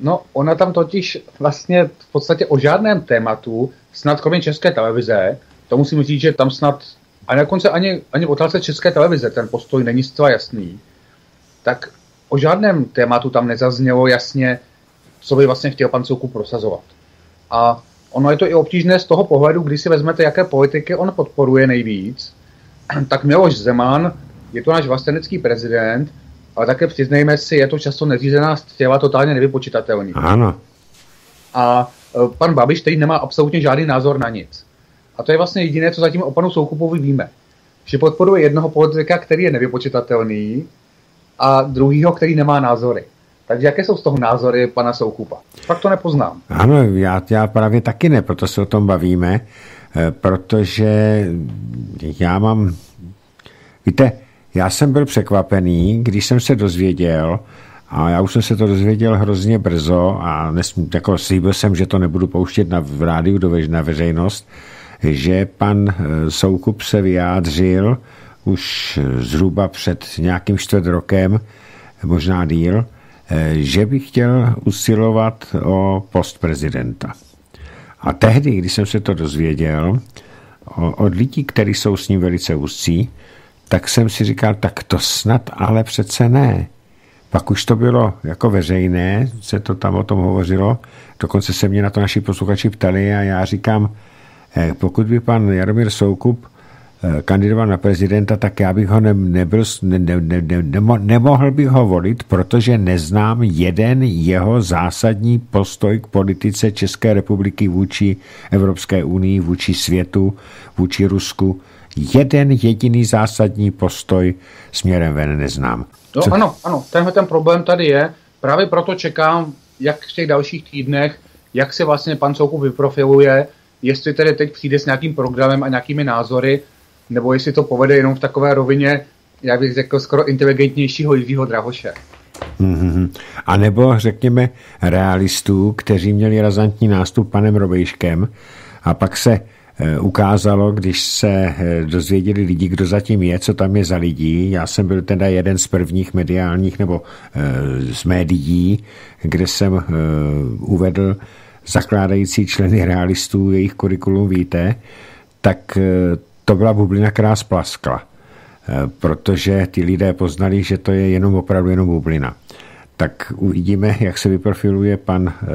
No, ona tam totiž vlastně v podstatě o žádném tématu, snad kromě české televize, to musím říct, že tam snad, a nakonce ani, ani v otázce české televize ten postoj není zcela jasný, tak o žádném tématu tam nezaznělo jasně, co by vlastně chtěl pan Soukup prosazovat. A ono je to i obtížné z toho pohledu, když si vezmete, jaké politiky on podporuje nejvíc, tak Miloš Zeman je to náš vlastenecký prezident, ale také přiznejme si, je to často neřízená stěla totálně nevypočitatelný. Ano. A e, pan Babiš, který nemá absolutně žádný názor na nic. A to je vlastně jediné, co zatím o panu Soukupovi víme. Že podporuje jednoho politika, který je nevypočitatelný a druhýho, který nemá názory. Takže jaké jsou z toho názory pana Soukupa? Fakt to nepoznám. Ano, já, já právě taky ne, proto se o tom bavíme, e, protože já mám, víte, já jsem byl překvapený, když jsem se dozvěděl, a já už jsem se to dozvěděl hrozně brzo a nesmí, jako slíbil jsem, že to nebudu pouštět na, v rádiu do, na veřejnost, že pan eh, Soukup se vyjádřil už eh, zhruba před nějakým čtvrt rokem, možná díl, eh, že by chtěl usilovat o post prezidenta. A tehdy, když jsem se to dozvěděl, od lidí, kteří jsou s ním velice úzcí, tak jsem si říkal, tak to snad ale přece ne. Pak už to bylo jako veřejné, se to tam o tom hovořilo, dokonce se mě na to naši posluchači ptali a já říkám, eh, pokud by pan Jaromír Soukup eh, kandidoval na prezidenta, tak já bych ho ne, nebyl, ne, ne, ne, ne, nemohl bych ho volit, protože neznám jeden jeho zásadní postoj k politice České republiky vůči Evropské unii, vůči světu, vůči Rusku jeden jediný zásadní postoj směrem ven neznám. No Co? ano, ano, tenhle ten problém tady je. Právě proto čekám, jak v těch dalších týdnech, jak se vlastně pan Soukup vyprofiluje, jestli tedy teď přijde s nějakým programem a nějakými názory, nebo jestli to povede jenom v takové rovině, já bych řekl, skoro inteligentnějšího Jiřího Drahoše. Mm-hmm. A nebo řekněme realistů, kteří měli razantní nástup panem Robejškem a pak se Eh, ukázalo, když se eh, dozvěděli lidi, kdo zatím je, co tam je za lidí. Já jsem byl teda jeden z prvních mediálních nebo eh, z médií, kde jsem uvedl zakládající členy realistů, jejich kurikulum víte, tak to byla bublina, která splaskla. Protože ty lidé poznali, že to je jenom opravdu jenom bublina tak uvidíme, jak se vyprofiluje pan eh,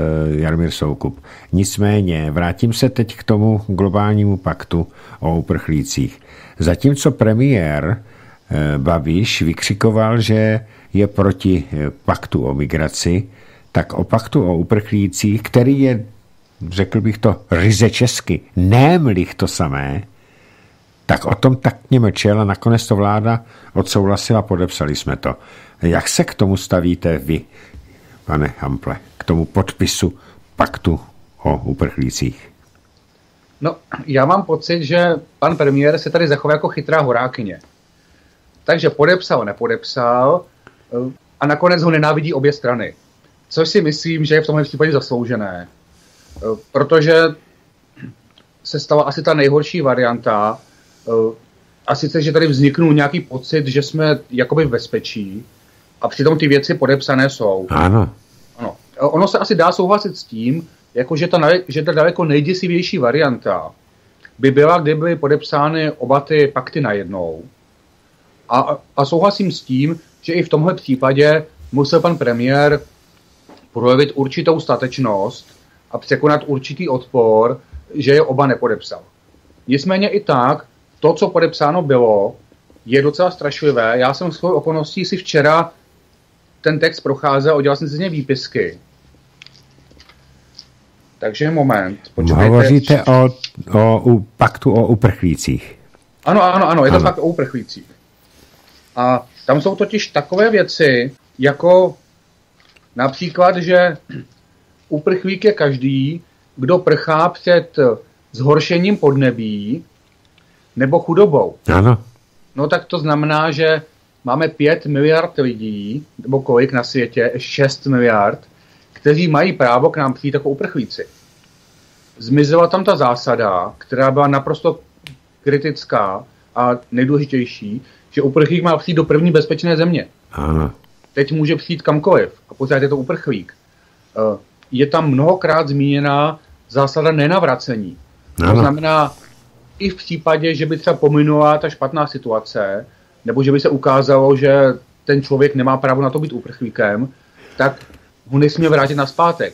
Jarmír Soukup. Nicméně vrátím se teď k tomu globálnímu paktu o uprchlících. Zatímco premiér eh, Babiš vykřikoval, že je proti eh, paktu o migraci, tak o paktu o uprchlících, který je, řekl bych to, ryze česky, nemlich to samé, tak o tom tak mlčel a nakonec to vláda odsouhlasila, podepsali jsme to. Jak se k tomu stavíte vy, pane Hample, k tomu podpisu paktu o uprchlících? No, já mám pocit, že pan premiér se tady zachoval jako chytrá horákyně. Takže podepsal, nepodepsal eh, a nakonec ho nenávidí obě strany. Což si myslím, že je v tomhle případě zasloužené. Eh, protože se stala asi ta nejhorší varianta, a sice, že tady vzniknul nějaký pocit, že jsme jakoby v bezpečí, a přitom ty věci podepsané jsou. Ano. ano. Ono se asi dá souhlasit s tím, jako že, ta, že ta daleko nejděsivější varianta by byla, kdyby byly podepsány oba ty pakty najednou. A, a souhlasím s tím, že i v tomhle případě musel pan premiér projevit určitou statečnost a překonat určitý odpor, že je oba nepodepsal. Nicméně i tak, to, co podepsáno bylo, je docela strašlivé. Já jsem svou okolností si včera ten text procházel, udělal jsem si z něj výpisky. Takže moment. Počkejte. Hovoříte o, o, o paktu o uprchlících. Ano, ano, ano, je to ano. fakt o uprchlících. A tam jsou totiž takové věci, jako například, že uprchlík je každý, kdo prchá před zhoršením podnebí nebo chudobou. Ano. No tak to znamená, že máme 5 miliard lidí, nebo kolik na světě, 6 miliard, kteří mají právo k nám přijít jako uprchlíci. Zmizela tam ta zásada, která byla naprosto kritická a nejdůležitější, že uprchlík má přijít do první bezpečné země. Ano. Teď může přijít kamkoliv a pořád je to uprchlík. Eh, je tam mnohokrát zmíněná zásada nenavracení. Ano. To znamená, i v případě, že by třeba pominula ta špatná situace, nebo že by se ukázalo, že ten člověk nemá právo na to být uprchlíkem, tak ho nesmíme vrátit na zpátek.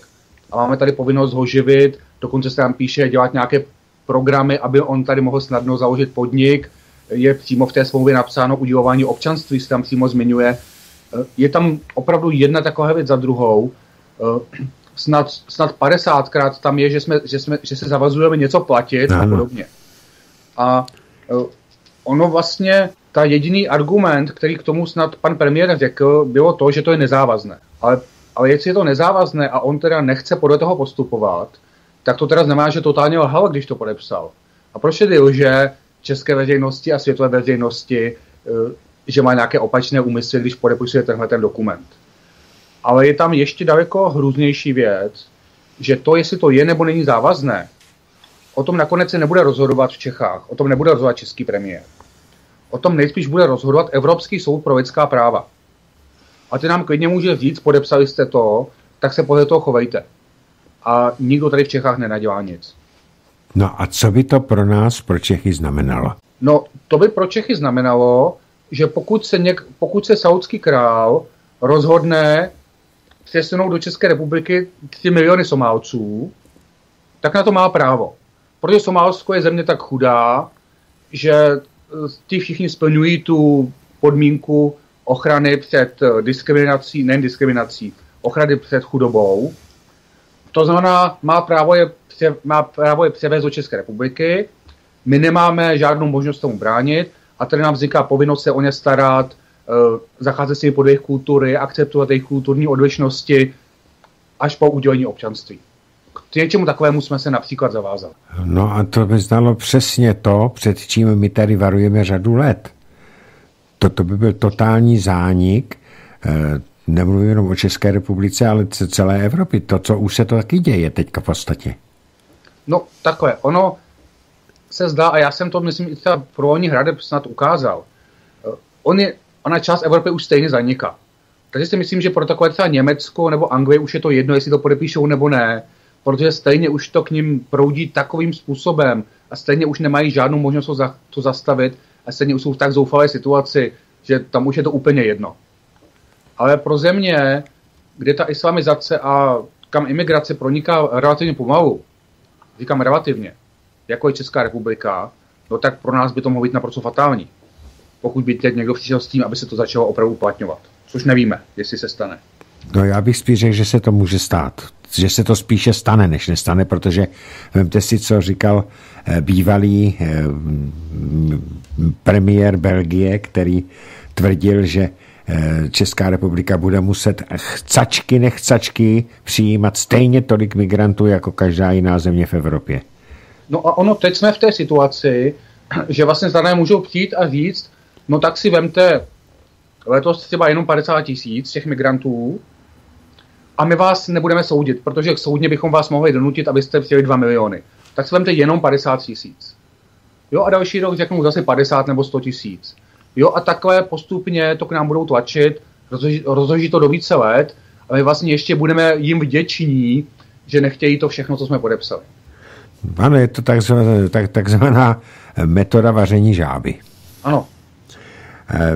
A máme tady povinnost ho živit, dokonce se tam píše dělat nějaké programy, aby on tady mohl snadno založit podnik. Je přímo v té smlouvě napsáno udělování občanství, se tam přímo zmiňuje. Je tam opravdu jedna taková věc za druhou. Snad, snad 50krát tam je, že, jsme, že, jsme, že se zavazujeme něco platit ano. a podobně. A ono vlastně, ta jediný argument, který k tomu snad pan premiér řekl, bylo to, že to je nezávazné. Ale, ale jestli je to nezávazné a on teda nechce podle toho postupovat, tak to teda znamená, že totálně lhal, když to podepsal. A proč tedy lže české veřejnosti a světové veřejnosti, eh, že má nějaké opačné úmysly, když podepisuje tenhle ten dokument. Ale je tam ještě daleko hrůznější věc, že to, jestli to je nebo není závazné, o tom nakonec se nebude rozhodovat v Čechách, o tom nebude rozhodovat český premiér. O tom nejspíš bude rozhodovat Evropský soud pro lidská práva. A ty nám klidně může říct, podepsali jste to, tak se podle toho chovejte. A nikdo tady v Čechách nenadělá nic. No a co by to pro nás, pro Čechy znamenalo? No, to by pro Čechy znamenalo, že pokud se, něk, pokud se saudský král rozhodne přesunout do České republiky 3 miliony Somálců, tak na to má právo. Protože Somálsko je země tak chudá, že eh, ti všichni splňují tu podmínku ochrany před eh, diskriminací, nejen diskriminací, ochrany před chudobou. To znamená, má právo je, má právo je převést do České republiky, my nemáme žádnou možnost tomu bránit a tady nám vzniká povinnost se o ně starat, eh, zacházet s nimi pod jejich kultury, akceptovat jejich kulturní odlišnosti až po udělení občanství. K něčemu takovému jsme se například zavázali. No a to by znalo přesně to, před čím my tady varujeme řadu let. Toto by byl totální zánik, eh, nemluvím jenom o České republice, ale celé Evropy. To, co už se to taky děje teďka v podstatě. No takhle, ono se zdá, a já jsem to, myslím, i třeba pro volní hradeb snad ukázal, eh, on je, ona část Evropy už stejně zaniká. Takže si myslím, že pro takové třeba Německo nebo Anglie už je to jedno, jestli to podepíšou nebo ne protože stejně už to k ním proudí takovým způsobem a stejně už nemají žádnou možnost to, za, to zastavit a stejně už jsou v tak zoufalé situaci, že tam už je to úplně jedno. Ale pro země, kde ta islamizace a kam imigrace proniká relativně pomalu, říkám relativně, jako je Česká republika, no tak pro nás by to mohlo být naprosto fatální. Pokud by teď někdo přišel s tím, aby se to začalo opravdu uplatňovat. Což nevíme, jestli se stane. No já bych spíš řekl, že se to může stát. Že se to spíše stane, než nestane, protože vemte si, co říkal eh, bývalý eh, premiér Belgie, který tvrdil, že eh, Česká republika bude muset chcačky, nechcačky přijímat stejně tolik migrantů jako každá jiná země v Evropě. No a ono, teď jsme v té situaci, že vlastně zdané můžou přijít a říct, no tak si vemte letos třeba jenom 50 tisíc těch migrantů a my vás nebudeme soudit, protože soudně bychom vás mohli donutit, abyste přijeli 2 miliony. Tak si vemte jenom 50 tisíc. Jo a další rok řeknou zase 50 nebo 100 tisíc. Jo a takhle postupně to k nám budou tlačit, rozloží, rozloží to do více let a my vlastně ještě budeme jim vděční, že nechtějí to všechno, co jsme podepsali. Ano, je to takzvaná, tak, takzvaná metoda vaření žáby. Ano,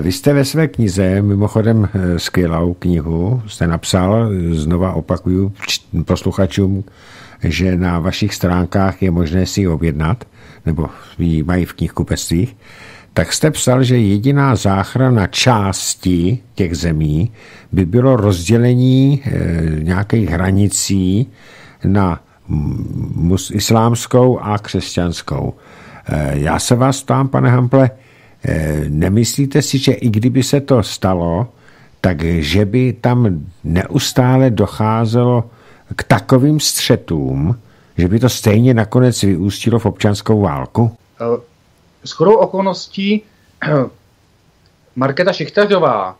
vy jste ve své knize, mimochodem eh, skvělou knihu, jste napsal, znova opakuju posluchačům, že na vašich stránkách je možné si ji objednat, nebo ji mají v knihkupectvích, tak jste psal, že jediná záchrana části těch zemí by bylo rozdělení e, nějakých hranicí na islámskou a křesťanskou. Já se vás ptám, pane Hample, Eh, nemyslíte si, že i kdyby se to stalo, takže by tam neustále docházelo k takovým střetům, že by to stejně nakonec vyústilo v občanskou válku? Eh, s chodou okolností Marketa Šichtařová,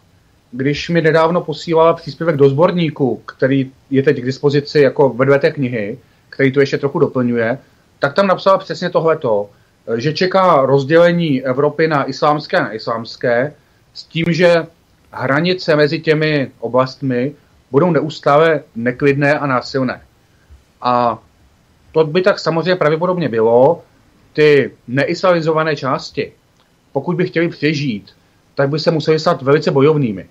když mi nedávno posílala příspěvek do sborníku, který je teď k dispozici jako vedle té knihy, který to ještě trochu doplňuje, tak tam napsala přesně tohleto, že čeká rozdělení Evropy na islámské a neislámské s tím, že hranice mezi těmi oblastmi budou neustále neklidné a násilné. A to by tak samozřejmě pravděpodobně bylo. Ty neislamizované části, pokud by chtěli přežít, tak by se museli stát velice bojovnými.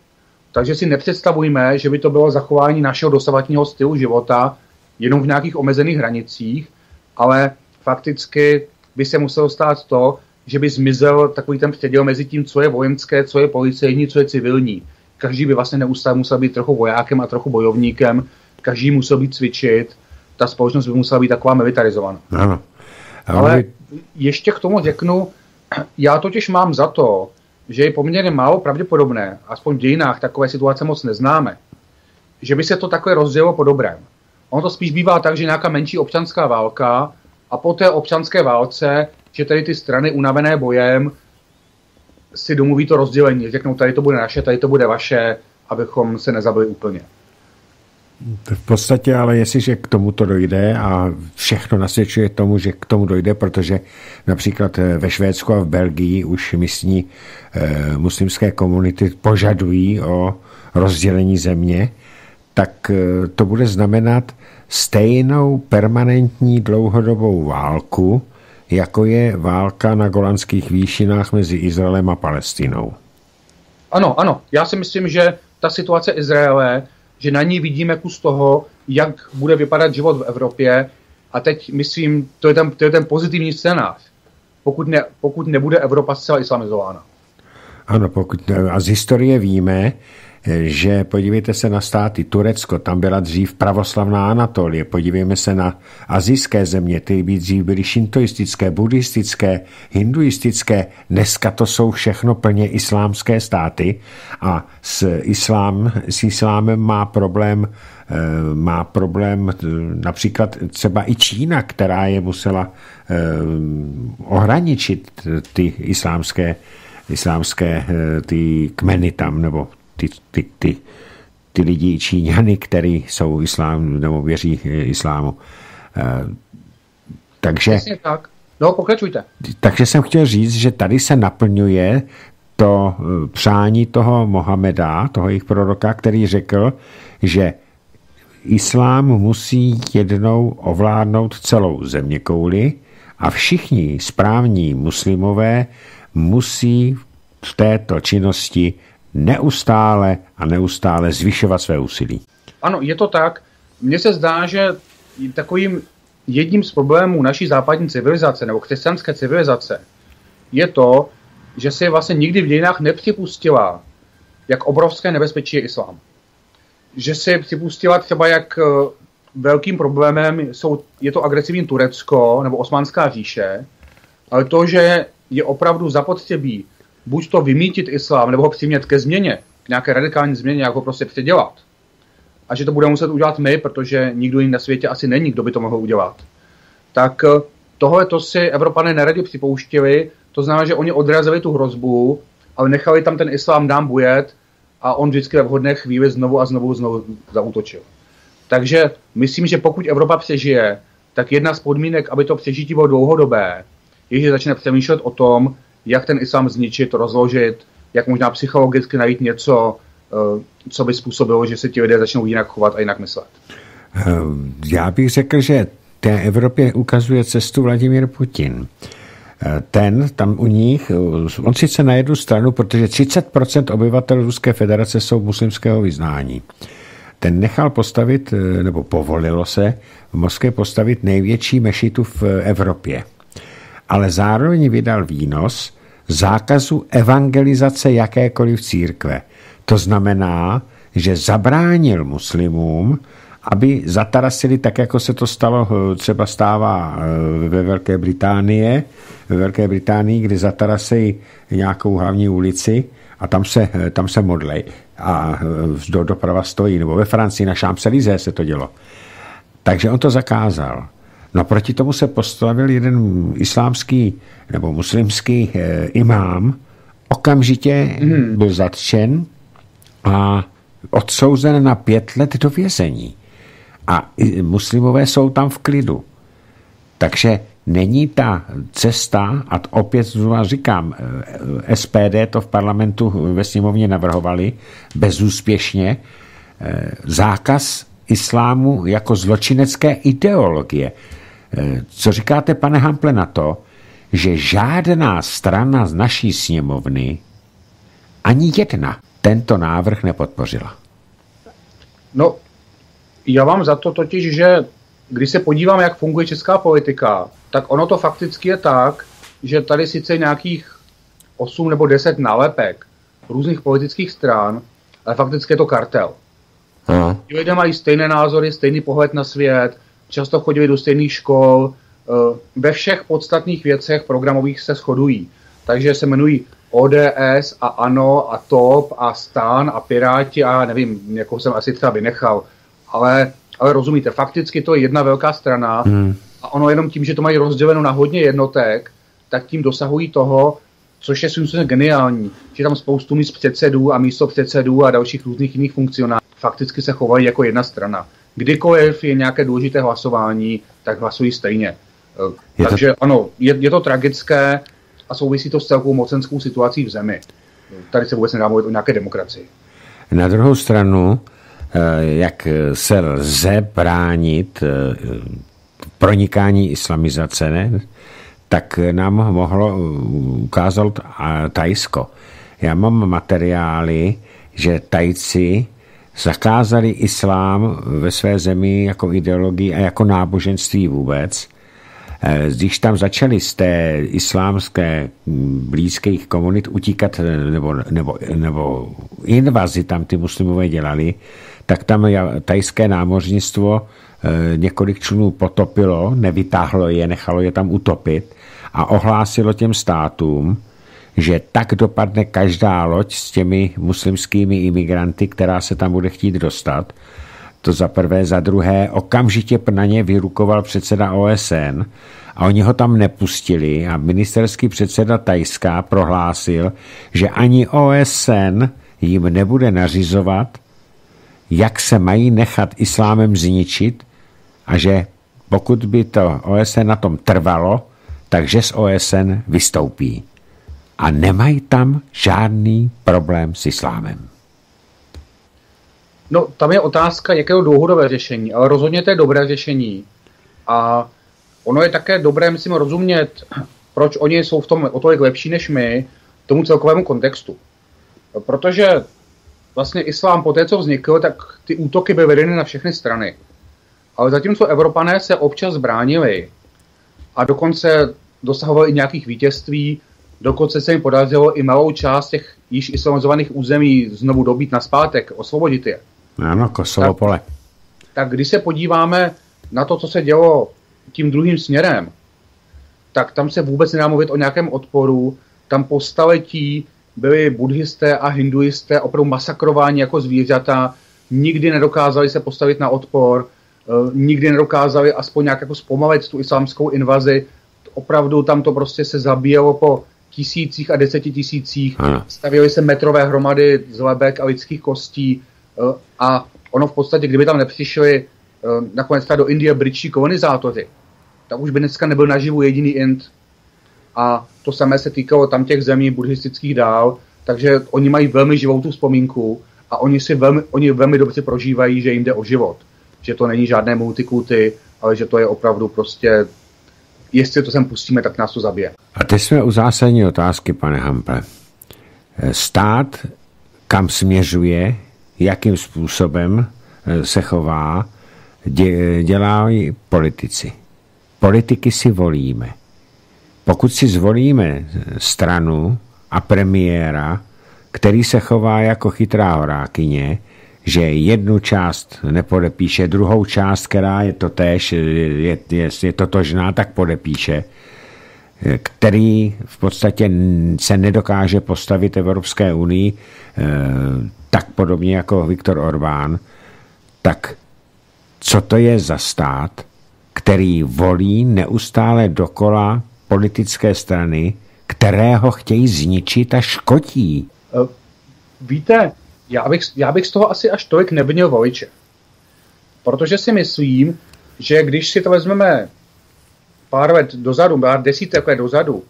Takže si nepředstavujme, že by to bylo zachování našeho dosavatního stylu života jenom v nějakých omezených hranicích, ale fakticky by se muselo stát to, že by zmizel takový ten předěl mezi tím, co je vojenské, co je policejní, co je civilní. Každý by vlastně neustále musel být trochu vojákem a trochu bojovníkem, každý musel být cvičit, ta společnost by musela být taková militarizovaná. Ano. Ale, Ale ještě k tomu řeknu, já totiž mám za to, že je poměrně málo pravděpodobné, aspoň v dějinách takové situace moc neznáme, že by se to takhle rozdělilo po dobrém. Ono to spíš bývá tak, že nějaká menší občanská válka a po té občanské válce, že tady ty strany unavené bojem si domluví to rozdělení. Řeknou, tady to bude naše, tady to bude vaše, abychom se nezabili úplně. V podstatě ale jestliže k tomuto dojde a všechno nasvědčuje tomu, že k tomu dojde, protože například eh, ve Švédsku a v Belgii už místní eh, muslimské komunity požadují o rozdělení země, tak eh, to bude znamenat stejnou permanentní dlouhodobou válku, jako je válka na golanských výšinách mezi Izraelem a Palestinou. Ano, ano. Já si myslím, že ta situace Izraele že na ní vidíme kus toho, jak bude vypadat život v Evropě. A teď myslím, to je ten, to je ten pozitivní scénář, pokud, ne, pokud nebude Evropa zcela islamizována. Ano, pokud, a z historie víme, že podívejte se na státy. Turecko, tam byla dřív pravoslavná Anatolie, podívejme se na azijské země, ty dřív byly šintoistické, buddhistické, hinduistické, dneska to jsou všechno plně islámské státy. A s, islám, s islámem má problém eh, má problém eh, například třeba i Čína, která je musela eh, ohraničit ty islámské, islámské ty kmeny tam, nebo ty, ty, ty, ty lidi Číňany, který jsou islám, nebo věří islámu. Eh, takže... tak. No, pokračujte. Takže jsem chtěl říct, že tady se naplňuje to eh, přání toho Mohameda, toho jejich proroka, který řekl, že islám musí jednou ovládnout celou země kouli a všichni správní muslimové musí v této činnosti neustále a neustále zvyšovat své úsilí. Ano, je to tak. Mně se zdá, že takovým jedním z problémů naší západní civilizace nebo křesťanské civilizace je to, že si vlastně nikdy v dějinách nepřipustila, jak obrovské nebezpečí je islám. Že si připustila třeba, jak eh, velkým problémem jsou, je to agresivní Turecko nebo Osmanská říše, ale to, že je opravdu zapotřebí buď to vymítit islám, nebo ho přimět ke změně, k nějaké radikální změně, jak ho prostě předělat. A že to budeme muset udělat my, protože nikdo jiný na světě asi není, kdo by to mohl udělat. Tak eh, tohle to si Evropané neradi připouštěli, to znamená, že oni odrazili tu hrozbu, ale nechali tam ten islám dám bujet a on vždycky ve vhodné chvíli znovu a znovu znovu zautočil. Takže myslím, že pokud Evropa přežije, tak jedna z podmínek, aby to přežití bylo dlouhodobé, je, že začne přemýšlet o tom, jak ten islám zničit, rozložit, jak možná psychologicky najít něco, eh, co by způsobilo, že se ti lidé začnou jinak chovat a jinak myslet. Eh, já bych řekl, že té Evropě ukazuje cestu Vladimír Putin. Eh, ten tam u nich, on sice na jednu stranu, protože 30% obyvatel Ruské federace jsou muslimského vyznání. Ten nechal postavit, nebo povolilo se v Moskvě postavit největší mešitu v Evropě ale zároveň vydal výnos zákazu evangelizace jakékoliv církve. To znamená, že zabránil muslimům, aby zatarasili tak, jako se to stalo, eh, třeba stává eh, ve Velké Británii, ve Velké Británii, kdy zatarasejí nějakou hlavní ulici a tam se, eh, tam se modlej a do, doprava stojí, nebo ve Francii na champs se to dělo. Takže on to zakázal. No proti tomu se postavil jeden islámský nebo muslimský eh, imám, okamžitě mm. byl zatčen a odsouzen na pět let do vězení. A muslimové jsou tam v klidu. Takže není ta cesta, a opět znovu říkám, eh, SPD to v parlamentu ve sněmovně navrhovali bezúspěšně, eh, zákaz islámu jako zločinecké ideologie. Co říkáte, pane Hample, na to, že žádná strana z naší sněmovny, ani jedna, tento návrh nepodpořila. No, já vám za to totiž, že když se podívám, jak funguje česká politika, tak ono to fakticky je tak, že tady sice nějakých 8 nebo 10 nálepek různých politických stran, ale fakticky je to kartel. Aha. lidé mají stejné názory, stejný pohled na svět, často chodí do stejných škol, eh, ve všech podstatných věcech programových se shodují. Takže se jmenují ODS a ANO a TOP a STAN a Piráti a nevím, někoho jsem asi třeba vynechal. Ale, ale rozumíte, fakticky to je jedna velká strana hmm. a ono jenom tím, že to mají rozděleno na hodně jednotek, tak tím dosahují toho, což je svým geniální, že tam spoustu míst předsedů a místo předsedů a dalších různých jiných funkcionářů fakticky se chovají jako jedna strana. Kdykoliv je nějaké důležité hlasování, tak hlasují stejně. Je Takže to... ano, je, je to tragické a souvisí to s celkou mocenskou situací v zemi. Tady se vůbec nedá mluvit o nějaké demokracii. Na druhou stranu, eh, jak se lze bránit eh, pronikání islamizace, ne? tak nám mohlo ukázat Tajsko. Já mám materiály, že Tajci zakázali islám ve své zemi jako ideologii a jako náboženství vůbec. Eh, když tam začali z té islámské blízkých komunit utíkat nebo, nebo, nebo invazi tam ty muslimové dělali, tak tam tajské námořnictvo eh, několik člunů potopilo, nevytáhlo je, nechalo je tam utopit a ohlásilo těm státům, že tak dopadne každá loď s těmi muslimskými imigranty, která se tam bude chtít dostat. To za prvé, za druhé, okamžitě na ně vyrukoval předseda OSN a oni ho tam nepustili a ministerský předseda Tajská prohlásil, že ani OSN jim nebude nařizovat, jak se mají nechat islámem zničit a že pokud by to OSN na tom trvalo, takže z OSN vystoupí. A nemají tam žádný problém s islámem. No, tam je otázka, jakého dlouhodobé řešení, ale rozhodně to je dobré řešení. A ono je také dobré, myslím, rozumět, proč oni jsou v tom o tolik lepší než my, tomu celkovému kontextu. Protože vlastně islám po té, co vznikl, tak ty útoky byly vedeny na všechny strany. Ale zatímco Evropané se občas bránili a dokonce dosahovali i nějakých vítězství, dokonce se jim podařilo i malou část těch již islamizovaných území znovu dobít na zpátek, osvobodit je. Ano, Kosovo tak, pole. Tak když se podíváme na to, co se dělo tím druhým směrem, tak tam se vůbec nedá mluvit o nějakém odporu. Tam po staletí byli buddhisté a hinduisté opravdu masakrováni jako zvířata, nikdy nedokázali se postavit na odpor, eh, nikdy nedokázali aspoň nějak jako zpomalit tu islámskou invazi. Opravdu tam to prostě se zabíjelo po tisících a desetitisících. Stavěly se metrové hromady z lebek a lidských kostí eh, a ono v podstatě, kdyby tam nepřišli eh, nakonec do Indie britští kolonizátoři, tak už by dneska nebyl naživu jediný Ind. A to samé se týkalo tam těch zemí buddhistických dál, takže oni mají velmi živou tu vzpomínku a oni si velmi, oni velmi dobře prožívají, že jim jde o život. Že to není žádné multikulty, ale že to je opravdu prostě jestli to sem pustíme, tak nás to zabije. A teď jsme u zásadní otázky, pane Hample. Stát, kam směřuje, jakým způsobem eh, se chová, dělají politici. Politiky si volíme. Pokud si zvolíme stranu a premiéra, který se chová jako chytrá horákyně, že jednu část nepodepíše, druhou část, která je to tež, je, je, je totožná, tak podepíše, který v podstatě se nedokáže postavit Evropské unii eh, tak podobně jako Viktor Orbán, tak co to je za stát, který volí neustále dokola politické strany, které ho chtějí zničit a škodí? Eh, víte, já bych, já bych z toho asi až tolik nevinil voliče. Protože si myslím, že když si to vezmeme pár let dozadu, pár desítek let dozadu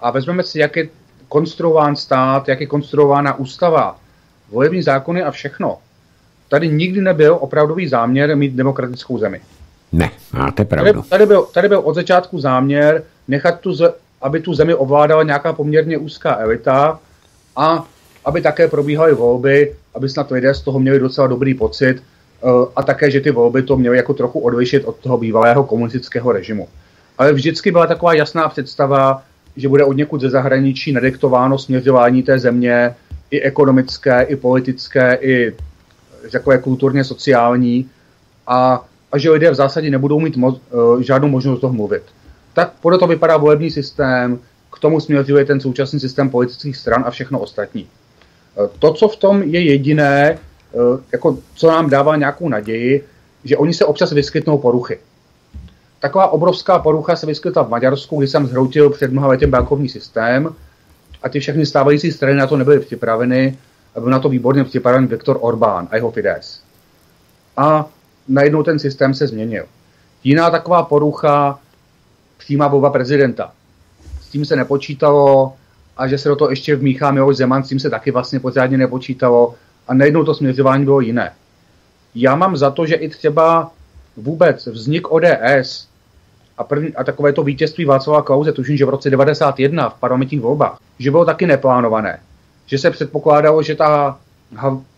a vezmeme si, jak je konstruován stát, jak je konstruována ústava, volební zákony a všechno, tady nikdy nebyl opravdový záměr mít demokratickou zemi. Ne, máte pravdu. Tady, tady, byl, tady byl od začátku záměr nechat tu, aby tu zemi ovládala nějaká poměrně úzká elita a aby také probíhaly volby, aby snad lidé z toho měli docela dobrý pocit eh, a také, že ty volby to měly jako trochu odlišit od toho bývalého komunistického režimu. Ale vždycky byla taková jasná představa, že bude od někud ze zahraničí nadiktováno směřování té země, i ekonomické, i politické, i takové kulturně sociální a, a že lidé v zásadě nebudou mít mo- uh, žádnou možnost toho mluvit. Tak podle to vypadá volební systém, k tomu směřuje ten současný systém politických stran a všechno ostatní. Uh, to, co v tom je jediné, uh, jako co nám dává nějakou naději, že oni se občas vyskytnou poruchy. Taková obrovská porucha se vyskytla v Maďarsku, kdy jsem zhroutil před mnoha letem bankovní systém a ty všechny stávající strany na to nebyly připraveny. Byl na to výborně připraven Viktor Orbán a jeho Fidesz. A najednou ten systém se změnil. Jiná taková porucha, přímá volba prezidenta. S tím se nepočítalo a že se do toho ještě vmíchá Miloš Zeman, s tím se taky vlastně pořádně nepočítalo a najednou to směřování bylo jiné. Já mám za to, že i třeba vůbec vznik ODS a, první, a takové to vítězství Václava Klauze, tuším, že v roce 91 v parlamentních volbách, že bylo taky neplánované. Že se předpokládalo, že ta,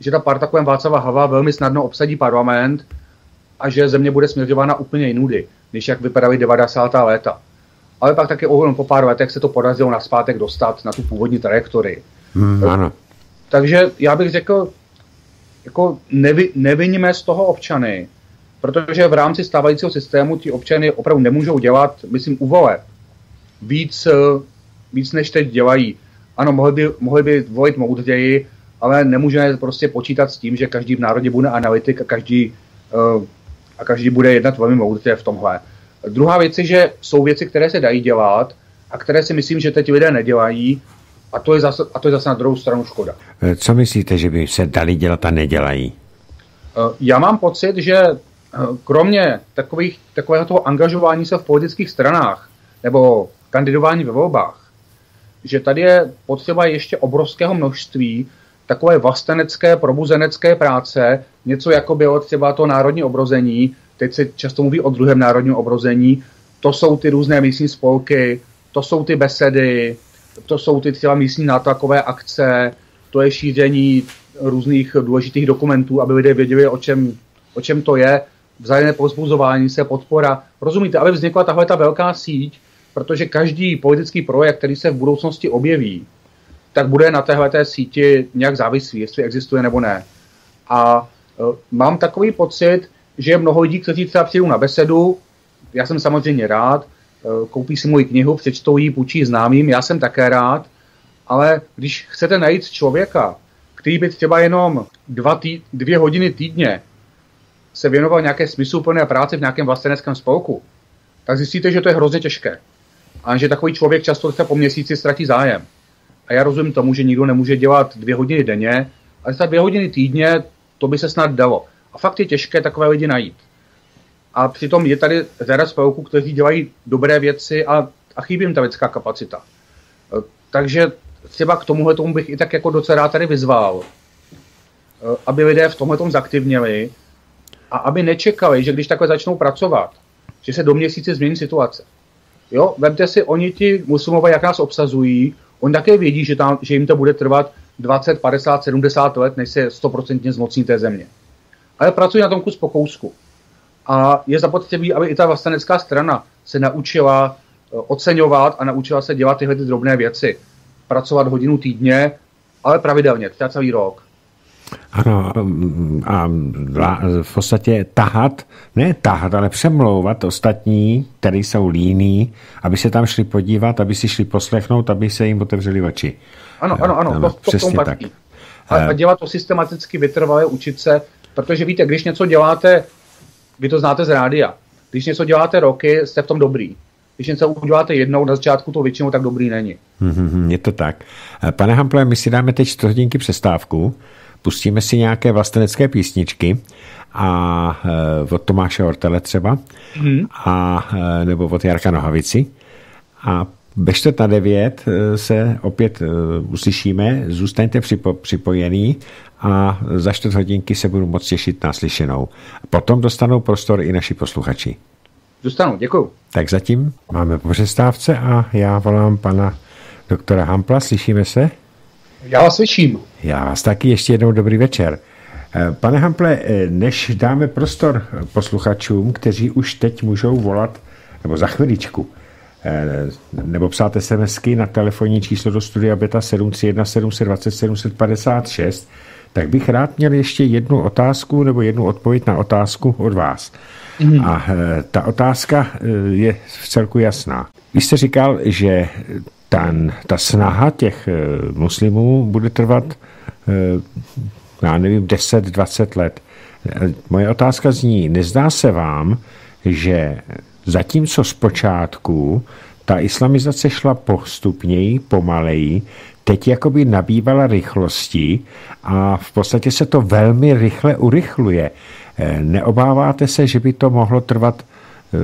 že ta parta kolem Václava Hava velmi snadno obsadí parlament a že země bude směřována úplně jinudy, než jak vypadaly 90. léta. Ale pak taky oholem po pár letech se to podařilo na zpátek dostat na tu původní trajektorii. Hmm, ano. Takže já bych řekl, jako nevy, neviníme z toho občany, protože v rámci stávajícího systému ti občany opravdu nemůžou dělat, myslím, u vole víc, víc než teď dělají. Ano, mohli by, mohli by volit moudřeji, ale nemůžeme prostě počítat s tím, že každý v národě bude analytik a každý, uh, a každý bude jednat velmi moudře v tomhle. Druhá věc je, že jsou věci, které se dají dělat a které si myslím, že teď lidé nedělají a to je zase, a to je zase na druhou stranu škoda. Co myslíte, že by se dali dělat a nedělají? Já mám pocit, že kromě takových, takového toho angažování se v politických stranách nebo kandidování ve volbách, že tady je potřeba ještě obrovského množství takové vlastenecké, probuzenecké práce, něco jako bylo třeba to národní obrození, teď se často mluví o druhém národním obrození, to jsou ty různé místní spolky, to jsou ty besedy, to jsou ty třeba místní nátlakové akce, to je šíření různých důležitých dokumentů, aby lidé věděli, o čem, o čem to je vzájemné pozbuzování se, podpora. Rozumíte, aby vznikla tahle ta velká síť, protože každý politický projekt, který se v budoucnosti objeví, tak bude na téhle té síti nějak závislý, jestli existuje nebo ne. A uh, mám takový pocit, že je mnoho lidí, kteří třeba přijdou na besedu, já jsem samozřejmě rád, uh, koupí si moji knihu, přečtou ji, půjčí známým, já jsem také rád, ale když chcete najít člověka, který by třeba jenom dva tý, dvě hodiny týdně se věnoval nějaké smysluplné práci v nějakém vlasteneckém spolku, tak zjistíte, že to je hrozně těžké. A že takový člověk často se po měsíci ztratí zájem. A já rozumím tomu, že nikdo nemůže dělat dvě hodiny denně, ale za dvě hodiny týdně to by se snad dalo. A fakt je těžké takové lidi najít. A přitom je tady řada spolků, kteří dělají dobré věci a, a chybí jim ta lidská kapacita. E, takže třeba k tomuhle tomu bych i tak jako docela rád tady vyzval, e, aby lidé v tomhle tom zaktivněli a aby nečekali, že když takhle začnou pracovat, že se do měsíce změní situace. Jo, vemte si, oni ti muslimové, jak nás obsazují, oni také vědí, že, tam, že jim to bude trvat 20, 50, 70 let, než se 100% zmocní té země. Ale pracují na tom kus po kousku. A je zapotřebí, aby i ta vlastenecká strana se naučila eh, oceňovat a naučila se dělat tyhle ty drobné věci. Pracovat hodinu týdně, ale pravidelně, třeba celý rok. Ano, a v podstatě tahat, ne tahat, ale přemlouvat ostatní, kteří jsou líní, aby se tam šli podívat, aby si šli poslechnout, aby se jim otevřeli oči. Ano, ano, ano, ano to, to přesně tak. A, a dělat to systematicky, vytrvalé, učit se, protože víte, když něco děláte, vy to znáte z rádia, když něco děláte roky, jste v tom dobrý. Když něco uděláte jednou, na začátku to většinou tak dobrý není. Mm-hmm, je to tak. Pane Hample, my si dáme teď 4 hodinky přestávku pustíme si nějaké vlastenecké písničky a e, od Tomáše Ortele třeba hmm. a, e, nebo od Jarka Nohavici a Bežte na 9 e, se opět uslyšíme, zůstaňte připo, připojený a za čtvrt hodinky se budu moc těšit na slyšenou. Potom dostanou prostor i naši posluchači. Dostanu, děkuji. Tak zatím máme po přestávce a já volám pana doktora Hampla, slyšíme se? Já vás slyším. Já vás taky ještě jednou dobrý večer. Eh, pane Hample, eh, než dáme prostor posluchačům, kteří už teď můžou volat, nebo za chviličku, eh, nebo psát SMSky na telefonní číslo do studia Beta 731 720 756, tak bych rád měl ještě jednu otázku nebo jednu odpověď na otázku od vás. Mm. A ta otázka je v celku jasná. Vy jste říkal, že ten, ta snaha těch muslimů bude trvat já nevím, 10-20 let. Moje otázka zní, nezdá se vám, že zatímco zpočátku ta islamizace šla postupněji, pomaleji, teď jakoby nabývala rychlosti a v podstatě se to velmi rychle urychluje. Neobáváte se, že by to mohlo trvat eh,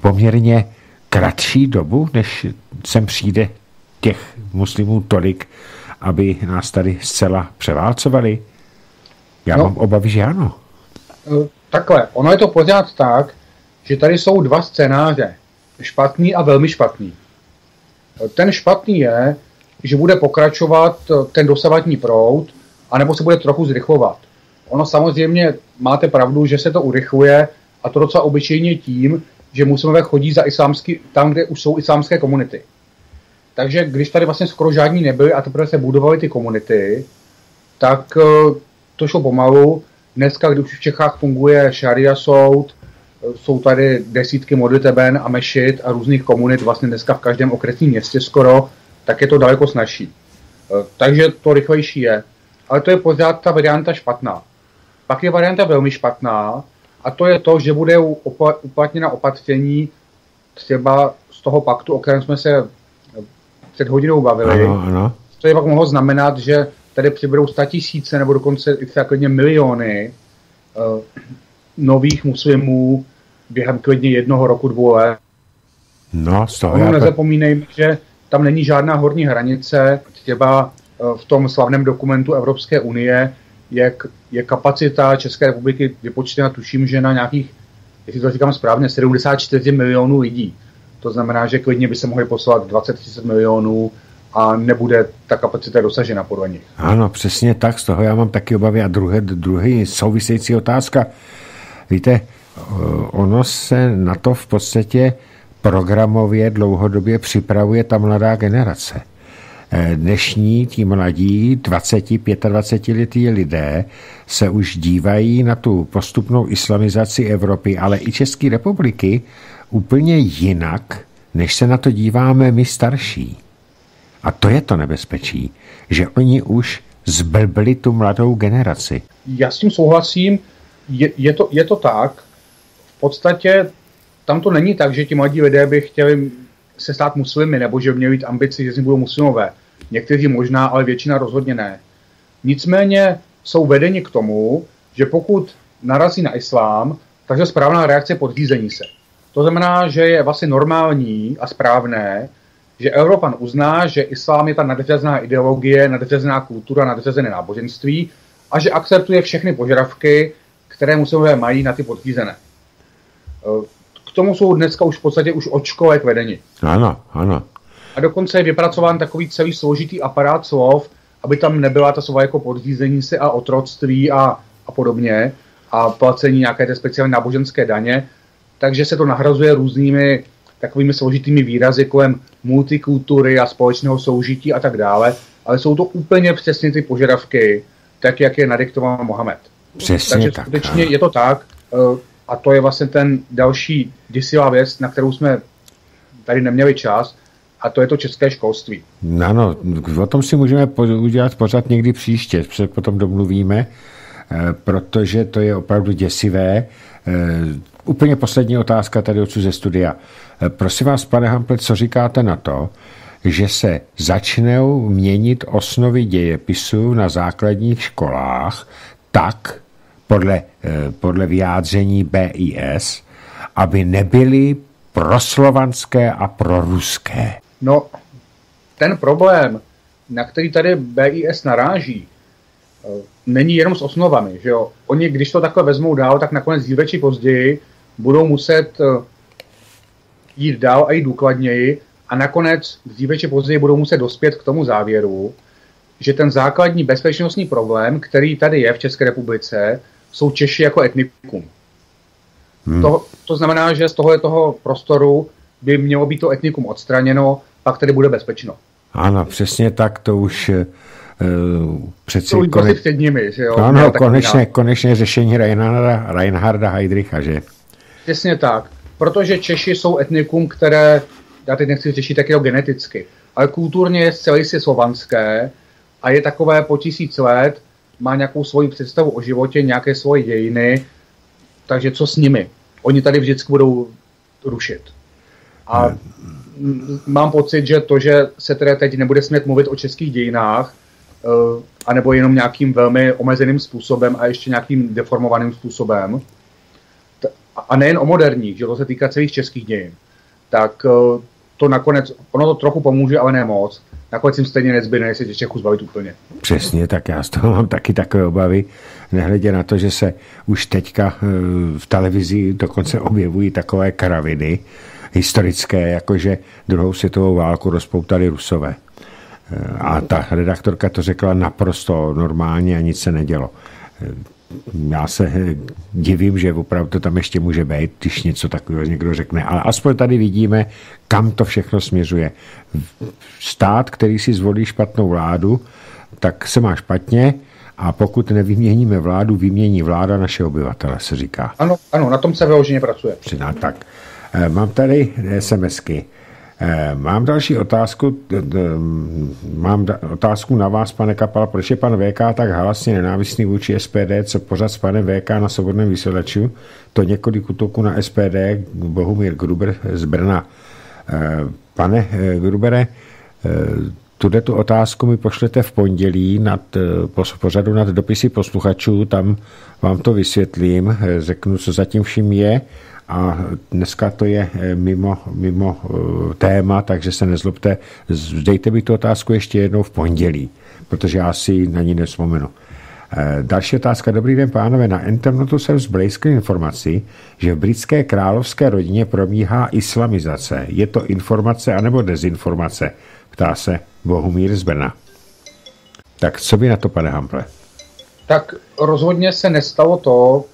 poměrně kratší dobu, než sem přijde těch muslimů tolik, aby nás tady zcela převálcovali? Já no, mám obavy, že ano. E, takhle, ono je to pořád tak, že tady jsou dva scénáře. Špatný a velmi špatný. Ten špatný je, že bude pokračovat ten dosavadní proud, anebo se bude trochu zrychlovat. Ono samozřejmě, máte pravdu, že se to urychluje a to docela obyčejně tím, že muslimové chodí za islámský, tam, kde už jsou islámské komunity. Takže když tady vlastně skoro žádní nebyli a teprve se budovaly ty komunity, tak eh, to šlo pomalu. Dneska, když v Čechách funguje Sharia soud, jsou tady desítky modliteben a mešit a různých komunit vlastně dneska v každém okresním městě skoro, tak je to daleko snažší. Eh, takže to rychlejší je. Ale to je pořád ta varianta špatná. Pak je varianta velmi špatná a to je to, že bude uplatněna opatření třeba z toho paktu, o kterém jsme se před hodinou bavili. Ano, ano. To je pak mohlo znamenat, že tady přibudou tisíce nebo dokonce i třeba miliony uh, nových muslimů během klidně jednoho roku, dvou let. No, toho ono nezapomínejme, že tam není žádná horní hranice. Třeba uh, v tom slavném dokumentu Evropské unie je, je kapacita České republiky vypočtena, tuším, že na nějakých, jestli to říkám správně, 74 milionů lidí. To znamená, že klidně by se mohli poslat 20-30 milionů a nebude ta kapacita dosažena podle nich. Ano, přesně tak, z toho já mám taky obavy. A druhé, druhý související otázka. Víte, ono se na to v podstatě programově dlouhodobě připravuje ta mladá generace. Eh, dnešní tí mladí 20-25 letí lidé se už dívají na tu postupnou islamizaci Evropy, ale i České republiky úplně jinak, než se na to díváme my starší. A to je to nebezpečí, že oni už zblbli tu mladou generaci. Já s tím souhlasím, je, je, to, je to tak. V podstatě tam to není tak, že ti mladí lidé by chtěli se stát muslimy, nebo že měli mít ambici, že z nich budou muslimové. Někteří možná, ale většina rozhodně ne. Nicméně jsou vedeni k tomu, že pokud narazí na islám, takže správná reakce je podřízení se. To znamená, že je vlastně normální a správné, že Evropan uzná, že islám je ta nadřazená ideologie, nadřazená kultura, nadřazené náboženství a že akceptuje všechny požadavky, které muslimové mají na ty podřízené. K tomu jsou dneska už v podstatě už od školek vedeni. Ano, ano. A dokonce je vypracován takový celý složitý aparát slov, aby tam nebyla ta slova jako podřízení se a otroctví a, a podobně a placení nějaké té speciální náboženské daně, takže se to nahrazuje různými takovými složitými výrazy kolem multikultury a společného soužití a tak dále, ale jsou to úplně přesně ty požadavky, tak jak je nadiktoval Mohamed. Přesně Takže tak. skutečně je to tak eh, a to je vlastně ten další děsivá věc, na kterou jsme tady neměli čas, a to je to české školství. Ano, o tom si můžeme udělat pořád někdy příště, potom domluvíme, eh, protože to je opravdu děsivé. Eh, úplně poslední otázka tady odsud ze studia. Prosím vás, pane Hample, co říkáte na to, že se začnou měnit osnovy dějepisu na základních školách tak, podle, podle vyjádření BIS, aby nebyly proslovanské a proruské. No, ten problém, na který tady BIS naráží, eh, není jenom s osnovami. Že jo? Oni, když to takhle vezmou dál, tak nakonec dříve či později budou muset eh, jít dál a jít důkladněji a nakonec dříve či později budou muset dospět k tomu závěru, že ten základní bezpečnostní problém, který tady je v České republice, jsou Češi jako etnikum. Hmm. To, to znamená, že z toho toho prostoru by mělo být to etnikum odstraněno, pak tady bude bezpečno. Ano, přesně tak, to už uh, přeci... To kone... před nimi, že jo? Ano, konečně, konečně řešení Reinharda, Reinharda Heydricha, že? Přesně tak, protože Češi jsou etnikum, které, já teď nechci řešit tak geneticky, ale kulturně je zcela jistě slovanské a je takové po tisíc let, má nějakou svoji představu o životě, nějaké svoje dějiny, takže co s nimi? Oni tady vždycky budou rušit. A mám pocit, že to, že se teda teď nebude smět mluvit o českých dějinách, uh, anebo jenom nějakým velmi omezeným způsobem a ještě nějakým deformovaným způsobem, a nejen o moderních, že to se týká celých českých dějin, tak uh, to nakonec, ono to trochu pomůže, ale ne moc. Nakonec jim stejně nezbyne, jestli tě Čechu zbavit úplně. Přesně, tak já z toho mám taky takové obavy, nehledě na to, že se už teďka eh, v televizi dokonce objevují takové karaviny historické, jakože druhou světovou válku rozpoutali Rusové. Eh, a ta redaktorka to řekla naprosto normálně a nic se nedělo eh, já se divím, že opravdu to tam ještě může být, když něco takového někdo řekne. Ale aspoň tady vidíme, kam to všechno směřuje. Stát, který si zvolí špatnou vládu, tak se má špatně a pokud nevyměníme vládu, vymění vláda naše obyvatele, se říká. Ano, ano, na tom se vyloženě pracuje. Přidá, tak. Eh, mám tady SMSky. Eh, mám další otázku. Mám otázku na vás, pane Kapal. Proč je pan VK tak halasně nenávistný vůči SPD, co pořád s panem VK na svobodném vysílaču? To několik útoků na SPD, Bohumír Gruber z Brna. Eh, pane eh, Grubere, tuhle tu otázku mi pošlete v pondělí nad, pořadu nad dopisy posluchačů, tam vám to vysvětlím, řeknu, co zatím vším je a dneska to je eh, mimo, mimo eh, téma, takže se nezlobte. Dejte mi tu otázku ještě jednou v pondělí, protože já si na ní nespomenu. Eh, další otázka. Dobrý den, pánové. Na internetu jsem zblízkl informaci, že v britské královské rodině probíhá islamizace. Je to informace anebo dezinformace? Ptá se Bohumír z Brna. Tak co by na to, pane Hample? Tak rozhodně se nestalo to,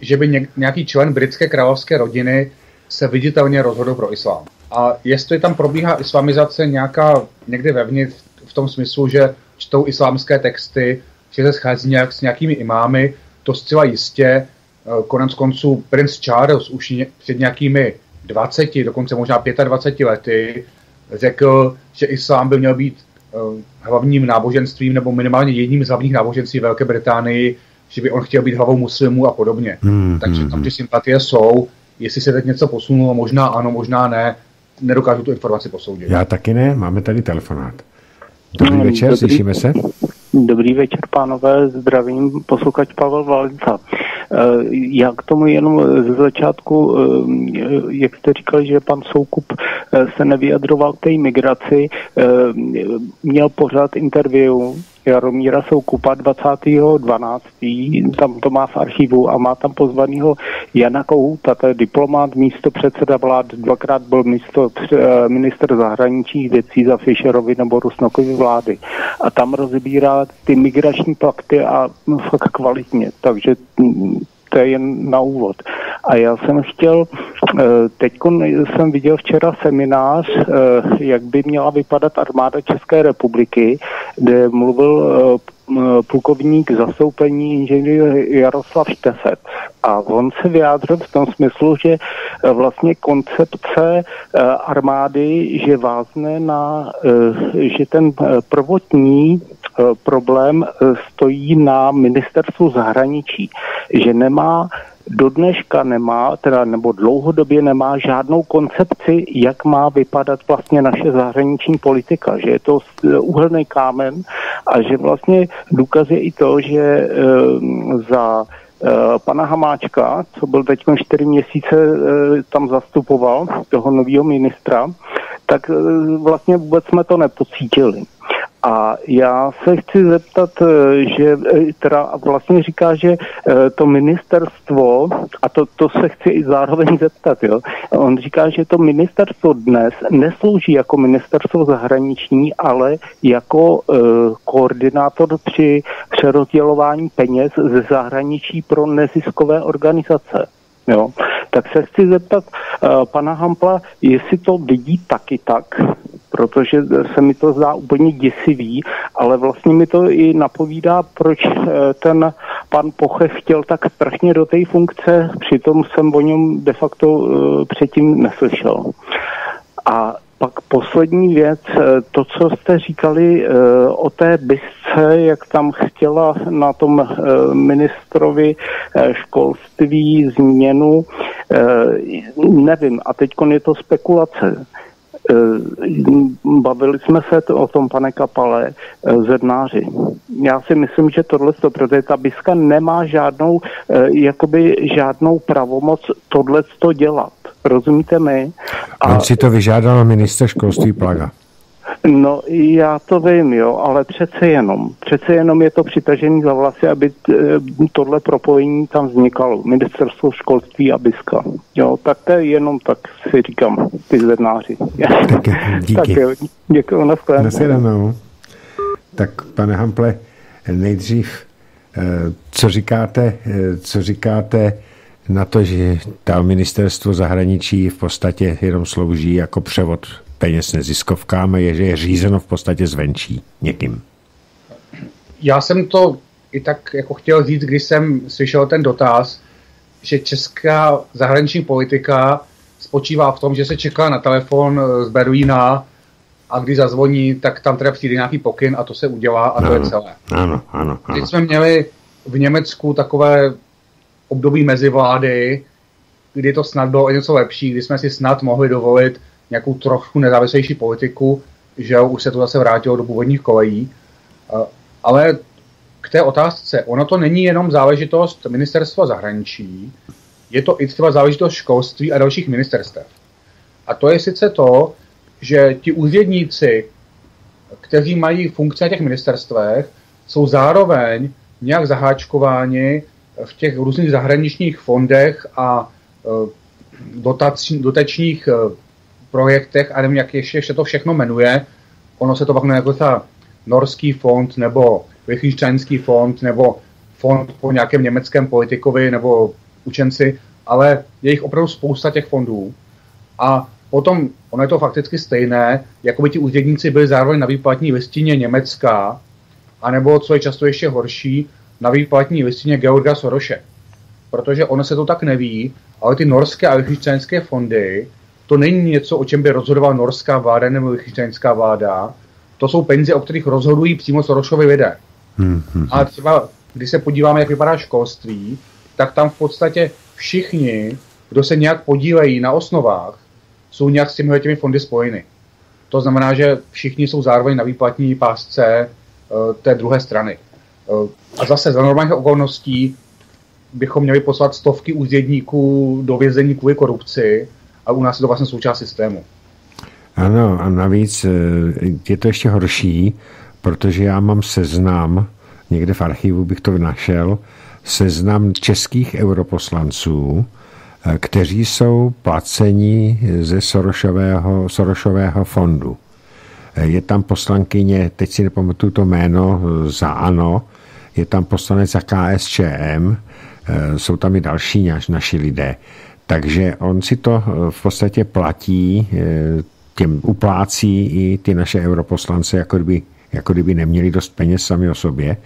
že by nějaký člen britské královské rodiny se viditelně rozhodl pro islám. A jestli tam probíhá islamizace nějaká někde vevnitř v tom smyslu, že čtou islámské texty, že se schází nějak s nějakými imámy, to zcela jistě. Eh, konec konců princ Charles už před nějakými 20, dokonce možná 25 lety řekl, že islám by měl být eh, hlavním náboženstvím nebo minimálně jedním z hlavních náboženství Velké Británii že by on chtěl být hlavou muslimů a podobně. Hmm, Takže hmm, tam ty hmm. sympatie jsou. Jestli se teď něco posunulo, možná ano, možná ne, nedokážu tu informaci posoudit. Já taky ne, máme tady telefonát. Dobrý hmm, večer, dobrý, slyšíme se? Dobrý večer, pánové, zdravím posluchač Pavel Valenca. Eh, já k tomu jenom ze začátku, eh, jak jste říkali, že pan Soukup eh, se nevyjadroval k té migraci, měl pořád interview Jaromíra Soukupa 20.12. Tam to má v archivu a má tam pozvanýho Jana Kohouta, to je diplomát, místo předseda vlád, dvakrát byl místo minister zahraničních věcí za Fischerovi nebo Rusnokovi vlády. A tam rozbírá ty migrační pakty a no, fakt kvalitně. Takže to je jen na úvod. A já jsem chtěl, eh, teď jsem viděl včera seminář, eh, jak by měla vypadat armáda České republiky, kde mluvil eh, plukovník zastoupení inženýr Jaroslav Štefet. A on se vyjádřil v tom smyslu, že vlastně koncepce armády, že vázne na, že ten prvotní problém eh, stojí na ministerstvu zahraničí, že nemá do dneška nemá, teda nebo dlouhodobě nemá žádnou koncepci, jak má vypadat vlastně naše zahraniční politika, že je to úhelný kámen a že vlastně důkaz je i to, že za pana Hamáčka, co byl teď čtyři měsíce tam zastupoval, toho nového ministra, tak vlastně vůbec jsme to nepocítili. A já se chci zeptat, eh, že eh, teda vlastně říká, že eh, to ministerstvo, a to, to se chci i zároveň zeptat, jo, on říká, že to ministerstvo dnes neslouží jako ministerstvo zahraniční, ale jako uh, koordinátor při přerozdělování peněz ze zahraničí pro neziskové organizace. Jo. Tak se chci zeptat uh, pana Hampla, jestli to vidí taky tak, protože se mi to zdá úplně děsivý, ale vlastně mi to i napovídá, proč uh, ten pan Poche chtěl tak strašně do té funkce, přitom jsem o něm de facto uh, předtím neslyšel. A pak poslední věc, to, co jste říkali o té bisce, jak tam chtěla na tom ministrovi školství změnu, nevím, a teď je to spekulace. Bavili jsme se o tom, pane Kapale, zednáři. Já si myslím, že tohle, protože ta biska nemá žádnou, jakoby žádnou pravomoc tohle dělat. Rozumíte mi? A... On si to vyžádal minister školství Plaga. No, já to vím, jo, ale přece jenom. Přece jenom je to přitažení za vlasy, aby eh, tohle propojení tam vznikalo. Ministerstvo školství a BISKA. Jo, tak to je jenom tak si říkám, ty zednáři. Tak, díky. tak jo, děkuji, nashledanou. Tak, pane Hample, nejdřív, eh, co říkáte, eh, co říkáte na to, že ta ministerstvo zahraničí v podstatě jenom slouží jako převod peněz neziskovkám, je, že je řízeno v podstatě zvenčí někým. Já jsem to i tak jako chtěl říct, když jsem slyšel ten dotaz, že česká zahraniční politika spočívá v tom, že se čeká na telefon z Berlína a když zazvoní, tak tam teda přijde nějaký pokyn a to se udělá a ano, to je celé. Ano, ano, ano. Teď jsme měli v Německu takové období mezivlády, kdy to snad bylo o něco lepší, kdy jsme si snad mohli dovolit nějakou trochu nezávislejší politiku, že už se to zase vrátilo do původních kolejí. Ale k té otázce, ono to není jenom záležitost ministerstva zahraničí, je to i třeba záležitost školství a dalších ministerstev. A to je sice to, že ti úředníci, kteří mají funkce na těch ministerstvech, jsou zároveň nějak zaháčkováni v těch různých zahraničních fondech a e, dotační, dotačních e, projektech, a nevím, jak ještě, ještě to všechno jmenuje. Ono se to pak jako ta norský fond, nebo Lichtensteinský fond, nebo fond po nějakém německém politikovi, nebo učenci, ale je jich opravdu spousta těch fondů. A potom, ono je to fakticky stejné, jako by ti úředníci byli zároveň na výplatní listině Německa, anebo, co je často ještě horší, na výplatní listině Georga Soroše. Protože ono se to tak neví, ale ty norské a lichtensteinské fondy, to není něco, o čem by rozhodovala norská vláda nebo lichtensteinská vláda. To jsou peníze, o kterých rozhodují přímo Sorošovi lidé. Hmm, A třeba, když se podíváme, jak vypadá školství, tak tam v podstatě všichni, kdo se nějak podílejí na osnovách, jsou nějak s těmi těmi fondy spojeny. To znamená, že všichni jsou zároveň na výplatní pásce uh, té druhé strany. A zase za normálních okolností bychom měli poslat stovky úředníků do vězení kvůli korupci a u nás je to vlastně součást systému. Ano, a navíc eh, je to ještě horší, protože já mám seznam, někde v archivu bych to našel, seznam českých europoslanců, eh, kteří jsou placeni ze Sorošového, Sorošového fondu. Eh, je tam poslankyně, teď si nepamatuju to jméno, za ANO, je tam poslanec za KSČM, jsou tam i další naši lidé. Takže on si to eh, v podstatě platí, eh, těm uplácí i ty naše europoslance, jako kdyby, jako kdyby neměli dost peněz sami o sobě.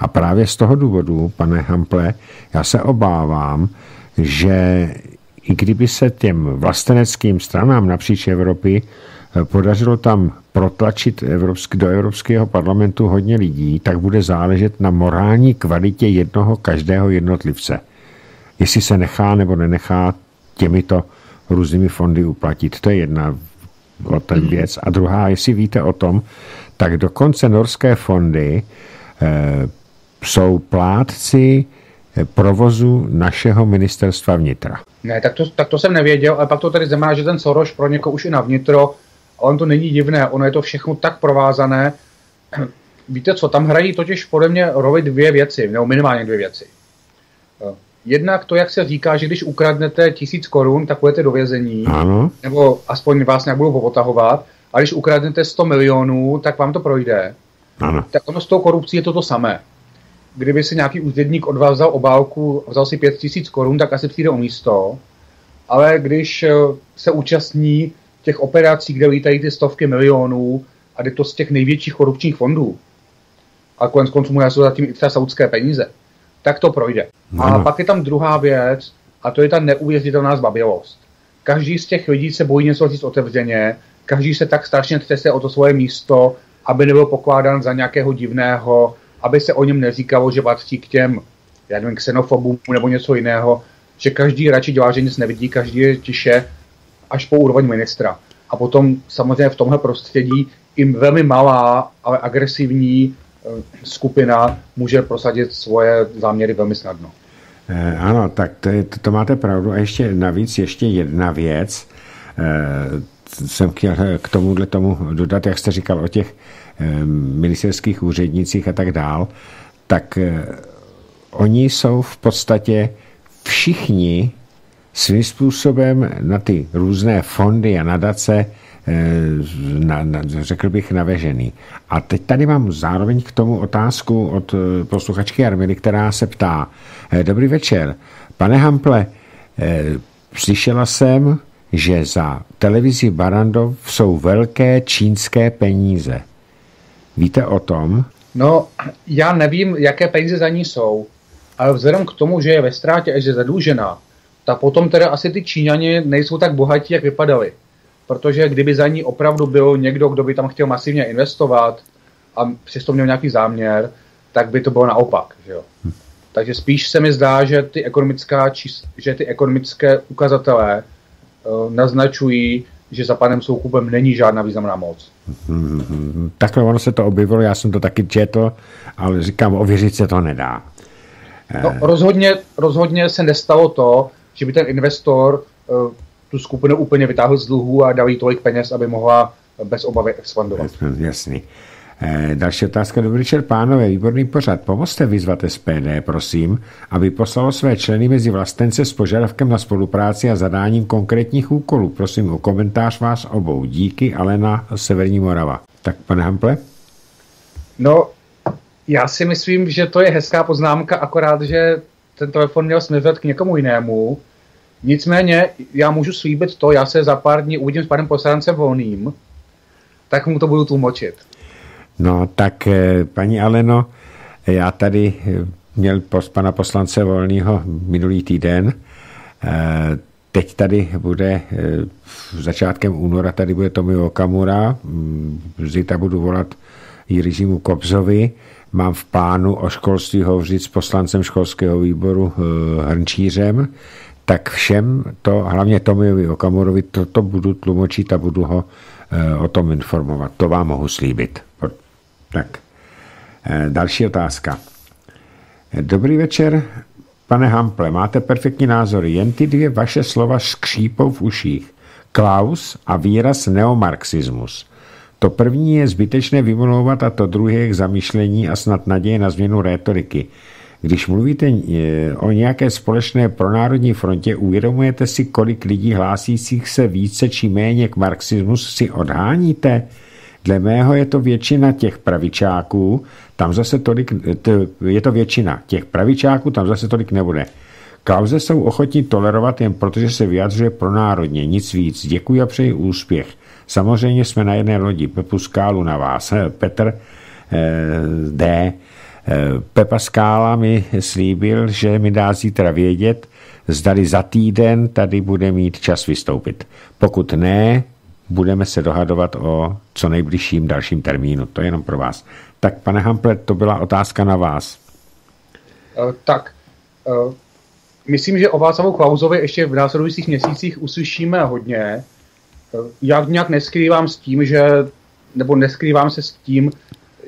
A právě z toho důvodu, pane Hample, já se obávám, že i kdyby se těm vlasteneckým stranám napříč Evropy podařilo tam protlačit evropsk, do Evropského parlamentu hodně lidí, tak bude záležet na morální kvalitě jednoho každého jednotlivce. Jestli se nechá nebo nenechá těmito různými fondy uplatit. To je jedna o ten mhm. věc. A druhá, jestli víte o tom, tak dokonce norské fondy e, jsou plátci eh, provozu našeho ministerstva vnitra. Ne, tak to, tak to jsem nevěděl, ale pak to tady znamená, že ten Soros pro někoho už i na vnitro on to není divné, ono je to všechno tak provázané, víte co, tam hrají totiž podle mě roli dvě věci, nebo minimálně dvě věci. Jednak to, jak se říká, že když ukradnete tisíc korun, tak půjdete do vězení, ano. nebo aspoň vás nebudou potahovat, a když ukradnete 100 milionů, tak vám to projde. Ano. Tak ono s tou korupcí je to to samé. Kdyby si nějaký úředník od vás vzal obálku, vzal si 5 tisíc korun, tak asi přijde o místo. Ale když eh, se účastní těch operací, kde lítají ty stovky milionů a jde to z těch největších korupčních fondů, a konec konců mu jsou zatím i třeba saudské peníze, tak to projde. No. A pak je tam druhá věc, a to je ta neuvěřitelná zbabilost. Každý z těch lidí se bojí něco říct otevřeně, každý se tak strašně třese o to svoje místo, aby nebyl pokládán za nějakého divného, aby se o něm neříkalo, že patří k těm, já nevím, xenofobům nebo něco jiného, že každý radši dělá, že nic nevidí, každý je tiše až po úroveň ministra. A potom samozřejmě v tomhle prostředí i velmi malá, ale agresivní skupina může prosadit svoje záměry velmi snadno. Eh, ano, tak to, to máte pravdu. A ještě navíc ještě jedna věc. Eh, jsem chtěl k tomuhle tomu dodat, jak jste říkal o těch ministerských úřednicích a tak dál, tak oni jsou v podstatě všichni svým způsobem na ty různé fondy a nadace na, na, řekl bych, navežený. A teď tady mám zároveň k tomu otázku od eh, posluchačky Armily, která se ptá. Eh, dobrý večer. Pane Hample, eh, slyšela jsem, že za televizi Barandov jsou velké čínské peníze. Víte o tom? No, já nevím, jaké peníze za ní jsou, ale vzhledem k tomu, že je ve ztrátě a že je zadlužená, tak potom teda asi ty Číňani nejsou tak bohatí, jak vypadali protože kdyby za ní opravdu byl někdo, kdo by tam chtěl masivně investovat a přesto měl nějaký záměr, tak by to bylo naopak. Že jo? Hm. Takže spíš se mi zdá, že ty, ekonomická, že ty ekonomické ukazatele uh, naznačují, že za panem Soukupem není žádná významná moc. Hmm, takhle ono se to objevilo, já jsem to taky četl, ale říkám, ověřit se to nedá. No, rozhodně, rozhodně se nestalo to, že by ten investor uh, tu skupinu úplně vytáhl z dluhů a dal jí tolik peněz, aby mohla bez obavy expandovat. Jasný. Eh, další otázka. Dobrý večer, pánové, výborný pořad. Pomozte vyzvat SPD, prosím, aby poslalo své členy mezi vlastence s požadavkem na spolupráci a zadáním konkrétních úkolů. Prosím o komentář vás obou. Díky, Alena Severní Morava. Tak, pane Hample? No, já si myslím, že to je hezká poznámka, akorát, že ten telefon měl směřovat k někomu jinému, Nicméně já můžu slíbit to, já se za pár dní uvidím s panem poslancem Volným, tak mu to budu tlumočit. No tak eh, paní Aleno, já tady eh, měl pana poslance Volného minulý týden. Eh, teď tady bude začátkem února, tady bude Tomi Okamura, mm, zítra budu volat Jiřímu Kobzovi, mám v plánu o školství hovořit s poslancem školského výboru Hrnčířem, tak všem to, hlavně Tomiovi Okamurovi, to, budu tlumočit a budu ho e, o tom informovat. To vám mohu slíbit. Tak. E, další otázka. Dobrý večer, pane Hample, máte perfektní názory, jen ty dvě vaše slova skřípou v uších. Klaus a výraz neomarxismus. To první je zbytečné vymlouvat a to druhé je k zamýšlení a snad naděje na změnu rétoriky. Když mluvíte eh, o nějaké společné pronárodní frontě, uvědomujete si, kolik lidí hlásících se více či méně k marxismu si odháníte? Dle mého je to většina těch pravičáků, tam zase tolik, je to většina těch pravičáků, tam zase tolik nebude. Kauze jsou ochotní tolerovat jen protože se vyjadřuje pro národně, nic víc. Děkuji a přeji úspěch. Samozřejmě jsme na jedné lodi, Pepu Skálu na vás. Petr eh, D. Pepa Skála mi slíbil, že mi dá zítra vědět, zdali za týden tady bude mít čas vystoupit. Pokud ne, budeme se dohadovat o co nejbližším dalším termínu. To je jenom pro vás. Tak, pane Hamplet, to byla otázka na vás. Uh, tak, uh, myslím, že o Václavu Klauzovi ještě v následujících měsících uslyšíme hodně. Já nějak neskrývám s tím, že, nebo neskrývám se s tím,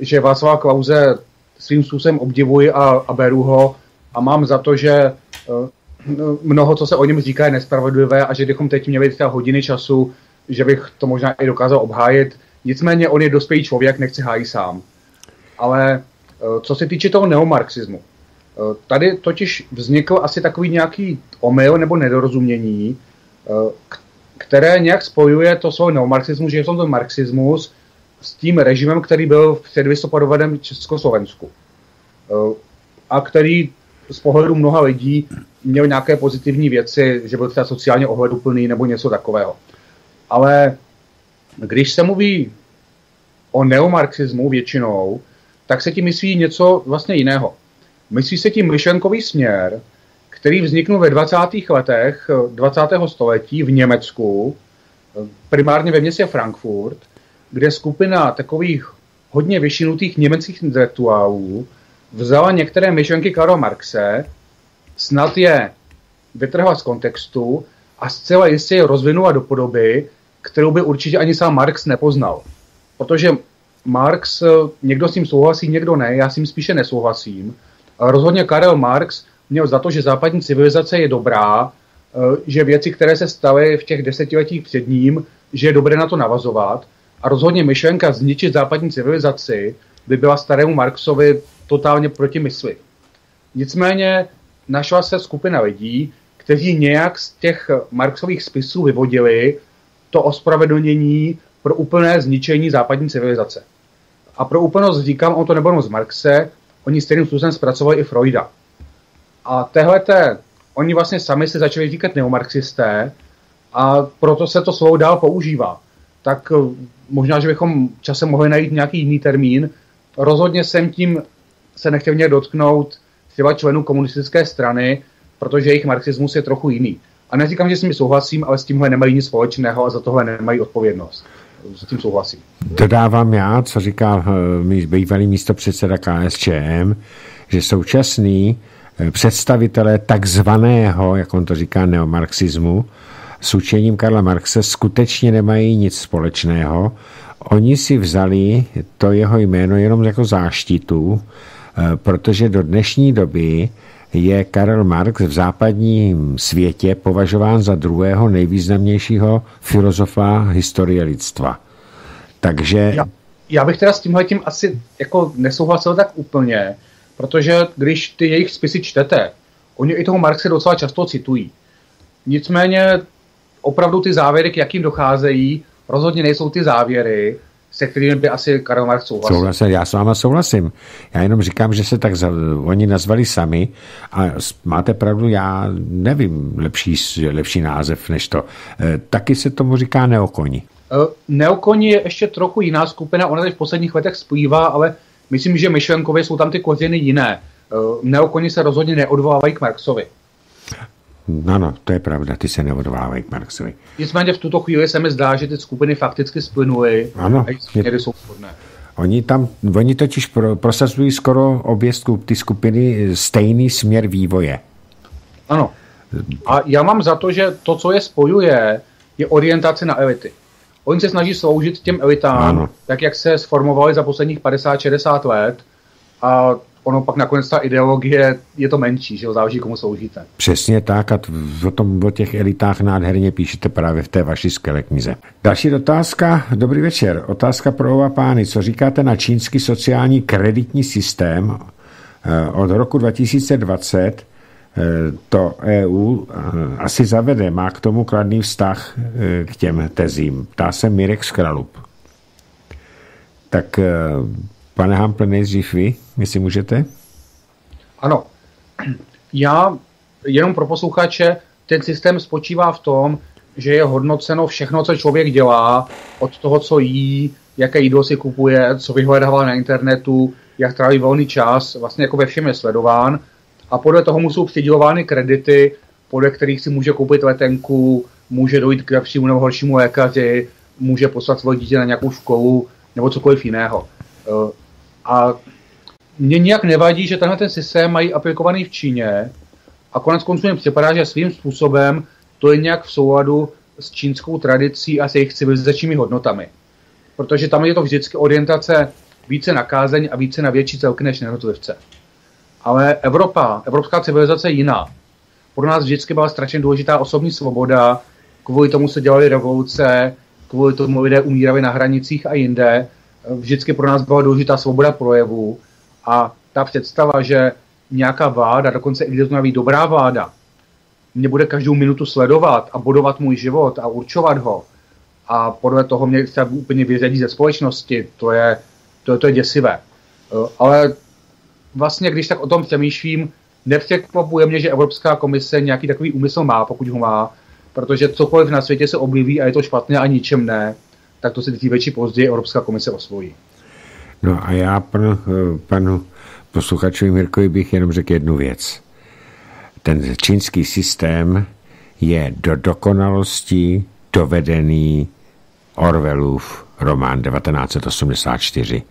že Václav Klauze svým způsobem obdivuji a, a beru ho a mám za to, že uh, mnoho, co se o něm říká, je nespravedlivé a že bychom teď měli třeba hodiny času, že bych to možná i dokázal obhájit. Nicméně on je dospělý člověk, nechce hájit sám. Ale co se týče toho neomarxismu, tady totiž vznikl asi takový nějaký omyl nebo nedorozumění, které nějak spojuje to svůj neomarxismus, že je to marxismus, s tím režimem, který byl v předlistopadovém Československu. A který z pohledu mnoha lidí měl nějaké pozitivní věci, že byl třeba sociálně ohleduplný nebo něco takového. Ale když se mluví o neomarxismu většinou, tak se tím myslí něco vlastně jiného. Myslí se tím myšlenkový směr, který vzniknul ve 20. letech 20. století v Německu, primárně ve městě Frankfurt, kde skupina takových hodně vyšinutých německých intelektuálů vzala některé myšlenky Karla Marxe, snad je vytrhla z kontextu a zcela jistě je rozvinula do podoby, kterou by určitě ani sám Marx nepoznal. Protože Marx, někdo s tím souhlasí, někdo ne, já s tím spíše nesouhlasím. Rozhodně Karel Marx měl za to, že západní civilizace je dobrá, eh, že věci, které se staly v těch desetiletích před ním, že je dobré na to navazovat. A rozhodně myšlenka zničit západní civilizaci by byla starému Marxovi totálně proti mysli. Nicméně našla se skupina lidí, kteří nějak z těch Marxových spisů vyvodili to ospravedlnění pro úplné zničení západní civilizace. A pro úplnost říkám, on to nebyl z Marxe, oni stejným způsobem zpracovali i Freuda. A tehleté, oni vlastně sami se začali říkat neomarxisté a proto se to slovo dál používá. Tak eh, možná, že bychom časem mohli najít nějaký jiný termín. Rozhodně jsem tím se nechtěl nějak dotknout třeba členů komunistické strany, protože jejich marxismus je trochu jiný. A neříkám, že s nimi souhlasím, ale s tímhle nemají nic společného a za tohle nemají odpovědnost. S tím souhlasím. Dodávám já, co říká eh, bývalý místo předseda KSČM, že současný eh, představitelé takzvaného, jak on to říká, neomarxismu, s učením Karla Marxe skutečně nemají nic společného. Oni si vzali to jeho jméno jenom jako záštitu, Eh, protože do dnešní doby je Karel Marx v západním světě považován za druhého nejvýznamnějšího filozofa historie lidstva. Takže... Já, já bych teda s tímhle tím asi jako nesouhlasil tak úplně, protože když ty jejich spisy čtete, oni i toho Marxe docela často citují. Nicméně opravdu ty závěry, k jakým docházejí, rozhodně nejsou ty závěry, se kterými by asi Karel Marx souhlasil. souhlasil. Já s váma souhlasím. Já jenom říkám, že se tak za, oni nazvali sami a máte pravdu, já nevím lepší, lepší název než to. E, taky se tomu říká neokoni. E, neokoni je ještě trochu jiná skupina, ona teď v posledních letech spívá, ale myslím, že myšlenkově jsou tam ty kořeny jiné. E, neokoni se rozhodně neodvolávají k Marxovi. No, no, to je pravda, ty se neodvolávají k Marxovi. Nicméně v tuto chvíli se mi zdá, že ty skupiny fakticky splynuly ano, a směry jsou shodné. Oni, tam, oni totiž pro, prosazují skoro obě skup, ty skupiny stejný směr vývoje. Ano. A já mám za to, že to, co je spojuje, je orientace na elity. Oni se snaží sloužit těm elitám, ano. tak jak se sformovali za posledních 50-60 let a ono pak nakonec ta ideologie je to menší, že jo, záleží, komu sloužíte. Přesně tak a o, tom, o těch elitách nádherně píšete právě v té vaší skvělé knize. Další otázka, dobrý večer. Otázka pro oba pány. Co říkáte na čínský sociální kreditní systém eh, od roku 2020 eh, to EU eh, asi zavede, má k tomu kladný vztah k těm tezím. Ptá se Mirek Skralup. Tak Pane Hample, nejdřív vy, jestli můžete? Ano. Já jenom pro posluchače, ten systém spočívá v tom, že je hodnoceno všechno, co člověk dělá, od toho, co jí, jaké jídlo si kupuje, co vyhledává na internetu, jak tráví volný čas, vlastně jako ve všem je sledován. A podle toho musí přidělovány kredity, podle kterých si může koupit letenku, může dojít k lepšímu nebo horšímu lékaři, může poslat svoje dítě na nějakou školu nebo cokoliv jiného. A mě nijak nevadí, že tenhle ten systém mají aplikovaný v Číně a konec konců mi připadá, že svým způsobem to je nějak v souladu s čínskou tradicí a s jejich civilizačními hodnotami. Protože tam je to vždycky orientace více na kázeň a více na větší celky než jednotlivce. Ale Evropa, evropská civilizace je jiná. Pro nás vždycky byla strašně důležitá osobní svoboda, kvůli tomu se dělaly revoluce, kvůli tomu lidé umírali na hranicích a jinde vždycky pro nás byla důležitá svoboda projevu a ta představa, že nějaká vláda, dokonce i když to dobrá vláda, mě bude každou minutu sledovat a bodovat můj život a určovat ho a podle toho mě se úplně vyřadí ze společnosti, to je, to, to je děsivé. Eh, ale vlastně, když tak o tom přemýšlím, nepřekvapuje mě, že Evropská komise nějaký takový úmysl má, pokud ho má, protože cokoliv na světě se obliví a je to špatné a ničem ne, tak to si dříve či později Evropská komise osvojí. No a já panu, panu posluchačovi Mirkovi bych jenom řekl jednu věc. Ten čínský systém je do dokonalosti dovedený Orwellův román 1984.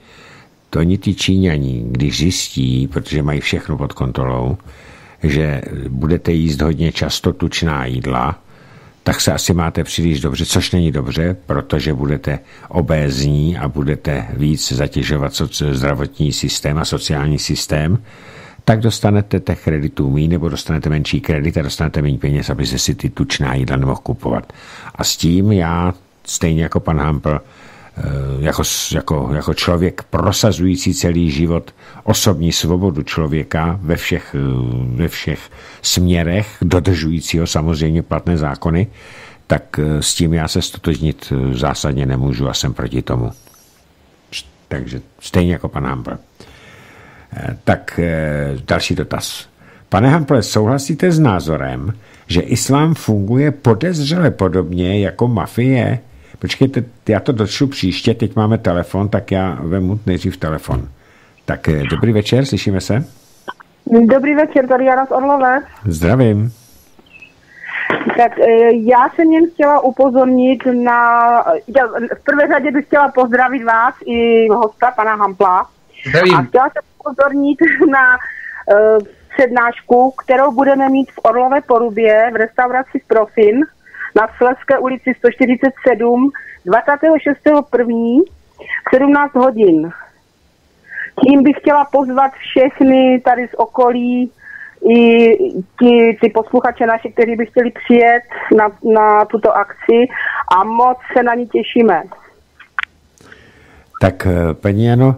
To oni ty Číňaní, když zjistí, protože mají všechno pod kontrolou, že budete jíst hodně často tučná jídla, tak se asi máte příliš dobře, což není dobře, protože budete obézní a budete víc zatěžovat zdravotní systém a sociální systém, tak dostanete těch kreditů mý, nebo dostanete menší kredit a dostanete méně peněz, aby se si ty tučná jídla nemohl kupovat. A s tím já, stejně jako pan Hampel, jako, jako, jako člověk prosazující celý život osobní svobodu člověka ve všech, eh, ve všech směrech, dodržujícího samozřejmě platné zákony, tak eh, s tím já se stotožnit zásadně nemůžu a jsem proti tomu. Takže stejně jako pan Hampel. Tak další dotaz. Pane Hample, souhlasíte s názorem, že islám funguje podezřele podobně jako mafie? Počkejte, já to dočtu příště, teď máme telefon, tak já vemu nejdřív telefon. Tak eh, dobrý večer, slyšíme se? Dobrý večer, tady Jana z Orlové. Zdravím. Tak eh, já jsem jen chtěla upozornit na... Já v prvé řadě bych chtěla pozdravit vás i hosta, pana Hampla. Zdravím. A chtěla jsem upozornit na uh, přednášku, kterou budeme mít v Orlové Porubě v restauraci Profin na Slezské ulici 147 26.1. v 17 hodin. Tím bych chtěla pozvat všechny tady z okolí i ti, ty posluchače naši, kteří by chtěli přijet na, na tuto akci a moc se na ní těšíme. Tak eh, paní Jano,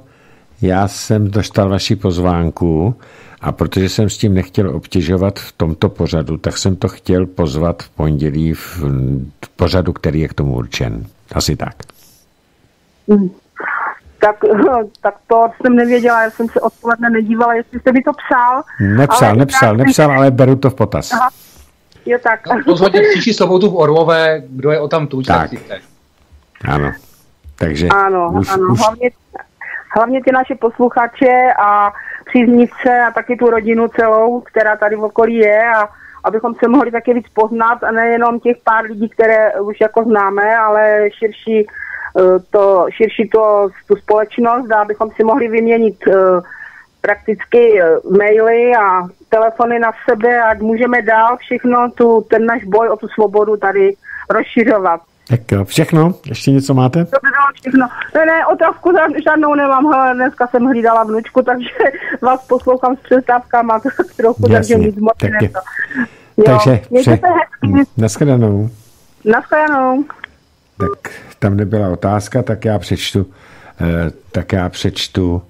já jsem dostal vaši pozvánku a protože jsem s tím nechtěl obtěžovat v tomto pořadu, tak jsem to chtěl pozvat v pondělí v pořadu, který je k tomu určen. Asi tak. Mm. Tak, tak to jsem nevěděla, já jsem se odpoledne nedívala, jestli jste mi to psal. Nepsal, ale nepsal, nepsal, ale beru to v potaz. Aha. Jo, tak. No, rozhodně příští sobotu v Orlové, kdo je o tam tu, tak. tak Ano. Takže ano, už, ano. Už... Hlavně, hlavně ty naše posluchače a příznivce a taky tu rodinu celou, která tady v okolí je a abychom se mohli taky víc poznat a nejenom těch pár lidí, které už jako známe, ale širší eh, to, širší to, tu společnost a abychom si mohli vyměnit eh, prakticky eh, maily a telefony na sebe, ať můžeme dál všechno, tu, ten náš boj o tu svobodu tady rozšiřovat. Tak jo, všechno? Ještě něco máte? To by bylo všechno. Ne, ne, otázku žádnou nemám. Hele, dneska jsem hlídala vnučku, takže vás poslouchám s přestávkama tak trochu, Jasně, takže nic moc tak je. Jo, takže pře... Naschledanou. Naschledanou. Tak tam nebyla otázka, tak já přečtu, eh, tak já přečtu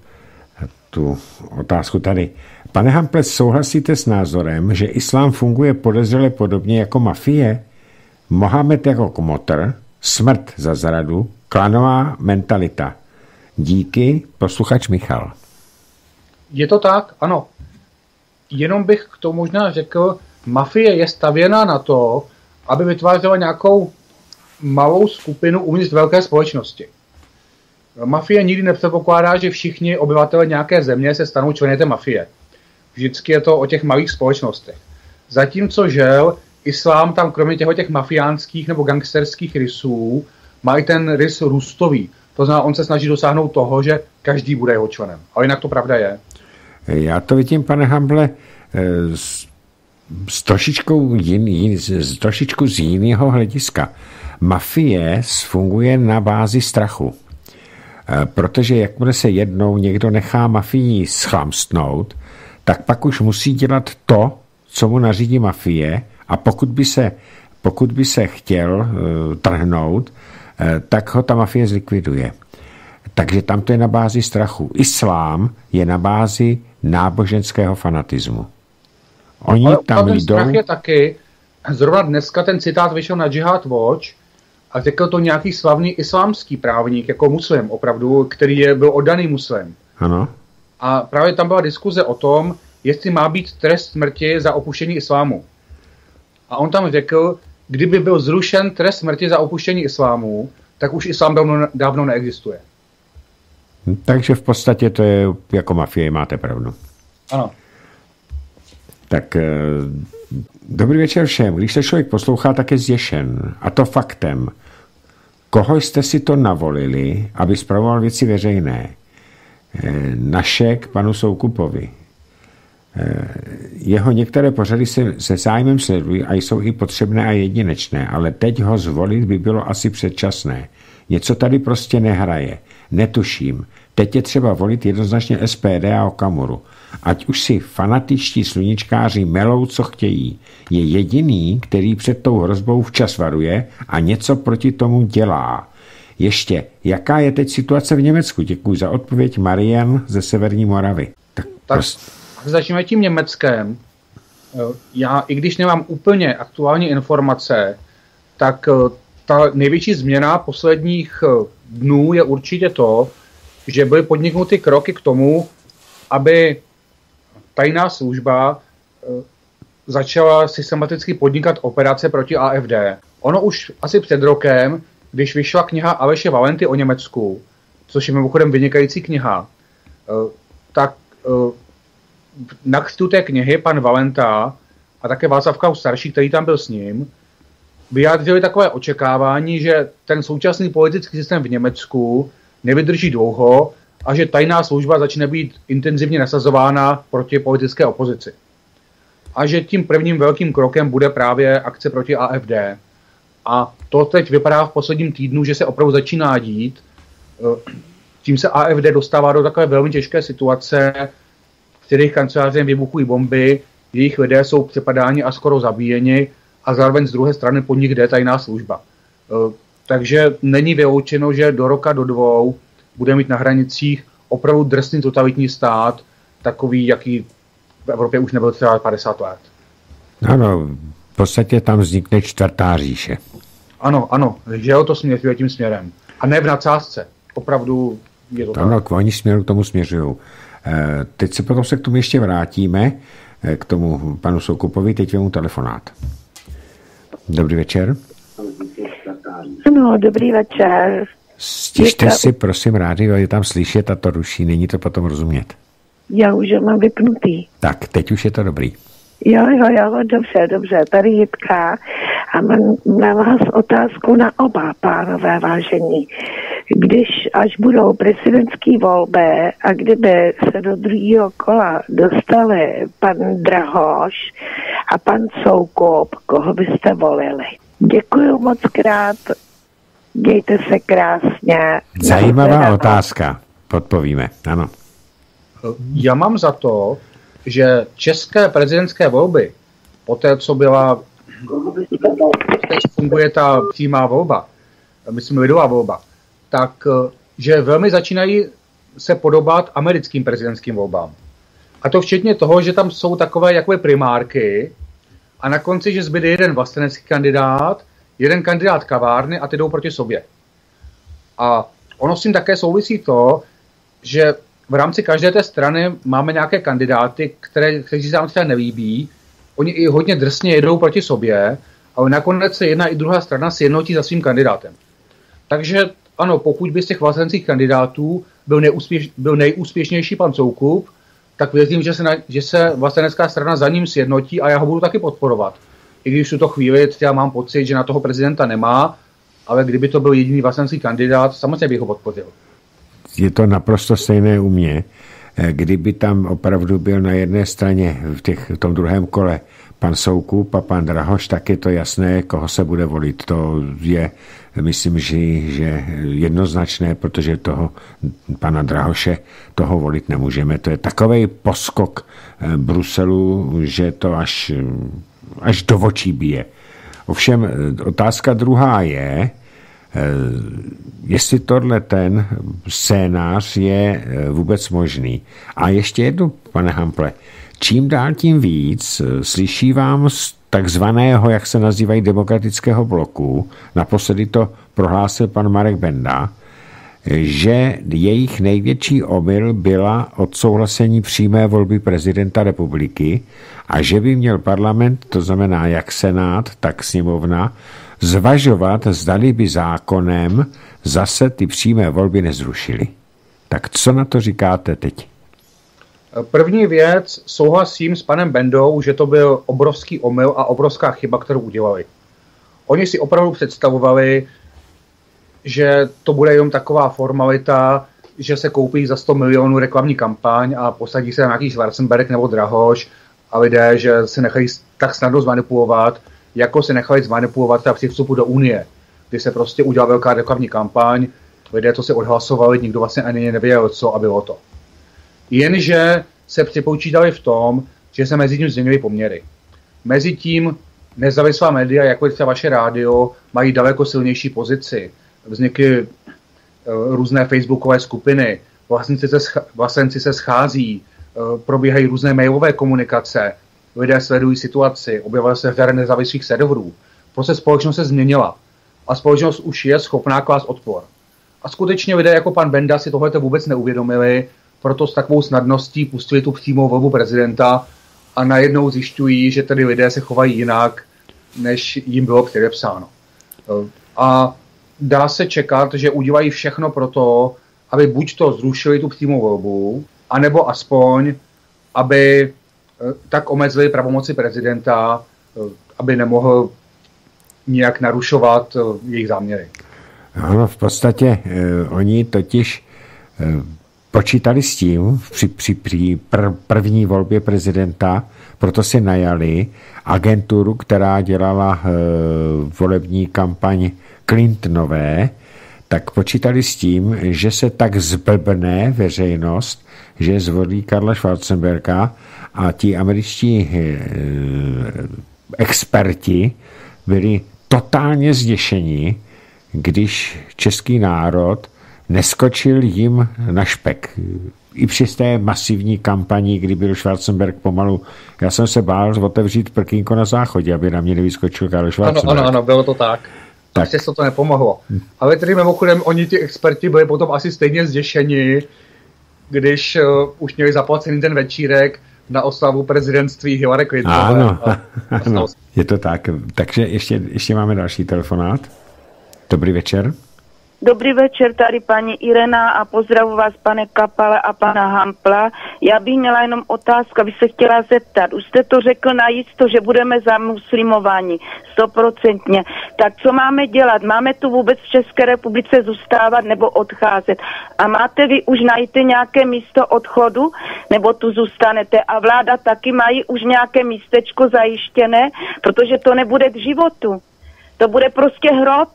tu otázku tady. Pane Hamples, souhlasíte s názorem, že islám funguje podezřele podobně jako mafie? Mohamed jako komotr, smrt za zradu, klanová mentalita. Díky, posluchač Michal. Je to tak, ano. Jenom bych k tomu možná řekl, mafie je stavěna na to, aby vytvářela nějakou malou skupinu uvnitř velké společnosti. Mafie nikdy nepředpokládá, že všichni obyvatele nějaké země se stanou členy té mafie. Vždycky je to o těch malých společnostech. Zatímco žel islám tam kromě těchto těch mafiánských nebo gangsterských rysů má i ten rys růstový. To znamená, on se snaží dosáhnout toho, že každý bude jeho členem. Ale jinak to pravda je. Já to vidím, pane Hamble, s, s, trošičkou jiný, s trošičku z jiného hlediska. Mafie funguje na bázi strachu. E, protože jakmile se jednou někdo nechá mafii schlamstnout, tak pak už musí dělat to, co mu nařídí mafie a pokud by se, pokud by se chtěl uh, trhnout, uh, tak ho ta mafie zlikviduje. Takže tam to je na bázi strachu. Islám je na bázi náboženského fanatismu. Oni Ale tam jdou... strach je taky, zrovna dneska ten citát vyšel na Jihad Watch a řekl to nějaký slavný islámský právník, jako muslim opravdu, který je, byl oddaný muslim. Ano. A právě tam byla diskuze o tom, jestli má být trest smrti za opuštění islámu. A on tam řekl, kdyby byl zrušen trest smrti za opuštění islámu, tak už islám dávno, dávno neexistuje. Hm, takže v podstatě to je jako mafie, máte pravdu. Ano. Tak eh, dobrý večer všem. Když se člověk poslouchá, tak je zděšen. A to faktem. Koho jste si to navolili, aby zpravoval věci veřejné? Eh, naše k panu Soukupovi. Eh, jeho některé pořady se, se zájmem sledují a jsou i potřebné a jedinečné, ale teď ho zvolit by bylo asi předčasné. Něco tady prostě nehraje. Netuším. Teď je třeba volit jednoznačně SPD a Okamuru. Ať už si fanatičtí sluníčkáři melou, co chtějí. Je jediný, který před tou hrozbou včas varuje a něco proti tomu dělá. Ještě, jaká je teď situace v Německu? Děkuji za odpověď Marian ze Severní Moravy. Tak, tak prost... začneme tím Německem. Já, i když nemám úplně aktuální informace, tak eh, ta největší změna posledních eh, dnů je určitě to, že byly podniknuty kroky k tomu, aby tajná služba eh, začala systematicky podnikat operace proti AFD. Ono už asi před rokem, když vyšla kniha Aleše Valenty o Německu, což je mimochodem vynikající kniha, eh, tak na křtu té knihy pan Valenta a také Václav Klaus starší, který tam byl s ním, vyjádřili takové očekávání, že ten současný politický systém v Německu nevydrží dlouho a že tajná služba začne být intenzivně nasazována proti politické opozici. A že tím prvním velkým krokem bude právě akce proti AFD. A to teď vypadá v posledním týdnu, že se opravdu začíná dít. Eh, tím se AFD dostává do takové velmi těžké situace, kterých kancelářem vybuchují bomby, jejich lidé jsou přepadáni a skoro zabíjeni a zároveň z druhé strany pod nich jde tajná služba. E, takže není vyloučeno, že do roka, do dvou bude mít na hranicích opravdu drsný totalitní stát, takový, jaký v Evropě už nebyl třeba 50 let. Ano, v podstatě tam vznikne čtvrtá říše. Ano, ano, že jo, to směřuje tím směrem. A ne v nadsázce. Opravdu je to ano, tak. oni směru k tomu směřují. E, teď se potom se k tomu ještě vrátíme, e, k tomu panu Soukupovi, teď mu telefonát. Dobrý večer. Ano, dobrý večer. Stižte to... si, prosím, rádio, je tam slyšet a to ruší, není to potom rozumět. Já už mám vypnutý. Tak, teď už je to dobrý. Jo, jo, jo, dobře, dobře, tady Jitka a mám na vás otázku na oba pánové vážení. Když až budou prezidentské volby a kdyby se do druhého kola dostali pan Drahoš a pan Soukup, koho byste volili? Děkuji moc krát, mějte se krásně. Zajímavá otázka, podpovíme, ano. Já mám za to, že české prezidentské volby, po té, co byla, teď funguje ta přímá volba, myslím lidová volba, tak že velmi začínají se podobat americkým prezidentským volbám. A to včetně toho, že tam jsou takové jakoby primárky a na konci, že zbyde jeden vlastenecký kandidát, jeden kandidát kavárny a ty jdou proti sobě. A ono s tím také souvisí to, že v rámci každé té strany máme nějaké kandidáty, které, kteří se nám třeba nelíbí. Oni i hodně drsně jedou proti sobě, ale nakonec se jedna i druhá strana sjednotí za svým kandidátem. Takže ano, pokud by z těch vlastenských kandidátů byl, neúspěš, byl nejúspěšnější pan Soukup, tak věřím, že se, na, že se vlastenecká strana za ním sjednotí a já ho budu taky podporovat. I když v tuto chvíli třeba mám pocit, že na toho prezidenta nemá, ale kdyby to byl jediný vlastenský kandidát, samozřejmě bych ho podpořil je to naprosto stejné u mě. Eh, kdyby tam opravdu byl na jedné straně v, těch, v tom druhém kole pan Soukup a pan Drahoš, tak je to jasné, koho se bude volit. To je, myslím, že, že jednoznačné, protože toho pana Drahoše toho volit nemůžeme. To je takový poskok eh, Bruselu, že to až, až do očí bije. Ovšem, eh, otázka druhá je, jestli tohle ten scénář je vůbec možný. A ještě jednu, pane Hample, čím dál tím víc slyší vám z takzvaného, jak se nazývají, demokratického bloku, naposledy to prohlásil pan Marek Benda, že jejich největší omyl byla odsouhlasení přímé volby prezidenta republiky a že by měl parlament, to znamená jak senát, tak sněmovna, zvažovat, zdali by zákonem zase ty přímé volby nezrušili. Tak co na to říkáte teď? První věc, souhlasím s panem Bendou, že to byl obrovský omyl a obrovská chyba, kterou udělali. Oni si opravdu představovali, že to bude jenom taková formalita, že se koupí za 100 milionů reklamní kampaň a posadí se na nějaký Schwarzenberg nebo Drahoš a lidé, že se nechají tak snadno zmanipulovat, jako se nechali zmanipulovat při vstupu do Unie, kdy se prostě udělala velká reklamní kampaň, lidé to se odhlasovali, nikdo vlastně ani nevěděl, co a bylo to. Jenže se připočítali v tom, že se mezi tím změnily poměry. Mezi tím nezávislá média, jako je třeba vaše rádio, mají daleko silnější pozici vznikly eh, různé facebookové skupiny, vlastníci se, vlastníci se schází, eh, probíhají různé mailové komunikace, lidé sledují situaci, objevily se řada nezávislých serverů. Prostě společnost se změnila a společnost už je schopná klást odpor. A skutečně lidé jako pan Benda si tohle vůbec neuvědomili, proto s takovou snadností pustili tu přímou volbu prezidenta a najednou zjišťují, že tedy lidé se chovají jinak, než jim bylo předepsáno. A dá se čekat, že udělají všechno pro to, aby buď to zrušili tu přímou volbu, anebo aspoň, aby tak omezili pravomoci prezidenta, eh, aby nemohl nějak narušovat eh, jejich záměry. Ano, v podstatě eh, oni totiž počítali s tím při, při, při pr, první volbě prezidenta, proto si najali agenturu, která dělala eh, volební kampaň Clintonové, tak počítali s tím, že se tak zblbne veřejnost, že zvolí Karla Schwarzenberga a ti američtí eh, experti byli totálně zděšení, když český národ neskočil jim na špek. I při té masivní kampani, kdy byl Schwarzenberg pomalu, já jsem se bál otevřít prkínko na záchodě, aby na mě nevyskočil Karl Schwarzenberg. Ano, ano, ano, bylo to tak. Tak. Prostě se to nepomohlo. Ale tedy mimochodem, oni ti experti byli potom asi stejně zděšeni, když uh, už měli zaplacený ten večírek na oslavu prezidentství Hillary Clinton. Ano, ano, je to tak. Takže ještě, ještě máme další telefonát. Dobrý večer. Dobrý večer, tady paní Irena a pozdravu vás, pane Kapale a pana Hampla. Já bych měla jenom otázku, aby se chtěla zeptat. Už jste to řekl najisto, že budeme za muslimování, stoprocentně. Tak co máme dělat? Máme tu vůbec v České republice zůstávat nebo odcházet? A máte vy už najít nějaké místo odchodu, nebo tu zůstanete? A vláda taky mají už nějaké místečko zajištěné, protože to nebude k životu. To bude prostě hrob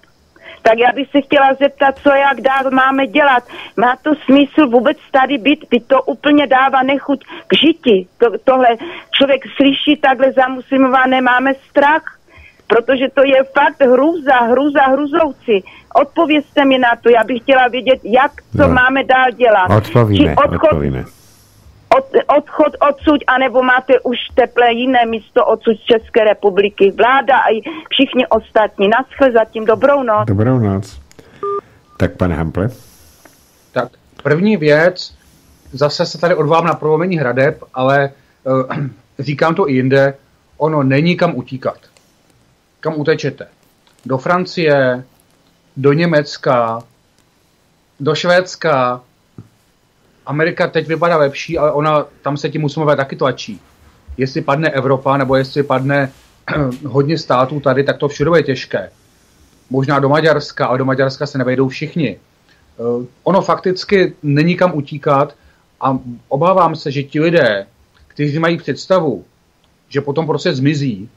tak já bych se chtěla zeptat, co jak dál máme dělat. Má to smysl vůbec tady být? Ty to úplně dává nechuť k žiti. To, tohle člověk slyší takhle zamuslimované, máme strach, protože to je fakt hrůza, hrůza, hruzouci. Odpovězte mi na to, já bych chtěla vědět, jak co no. máme dál dělat. Odpovíme, Či odchod, odpovíme od, odchod odsud, anebo máte už teplé jiné místo odsud z České republiky. Vláda a i všichni ostatní. Naschle zatím dobrou noc. Dobrou noc. Tak pane Hample. Tak první věc, zase se tady odvám na prolomení hradeb, ale uh, říkám to i jinde, ono není kam utíkat. Kam utečete? Do Francie, do Německa, do Švédska, Amerika teď vypadá lepší, ale ona, tam se ti muslimové taky tlačí. Jestli padne Evropa, nebo jestli padne hodně států tady, tak to všude je těžké. Možná do Maďarska, ale do Maďarska se nevejdou všichni. Uh, ono fakticky není kam utíkat a obávám se, že ti lidé, kteří mají představu, že potom prostě zmizí,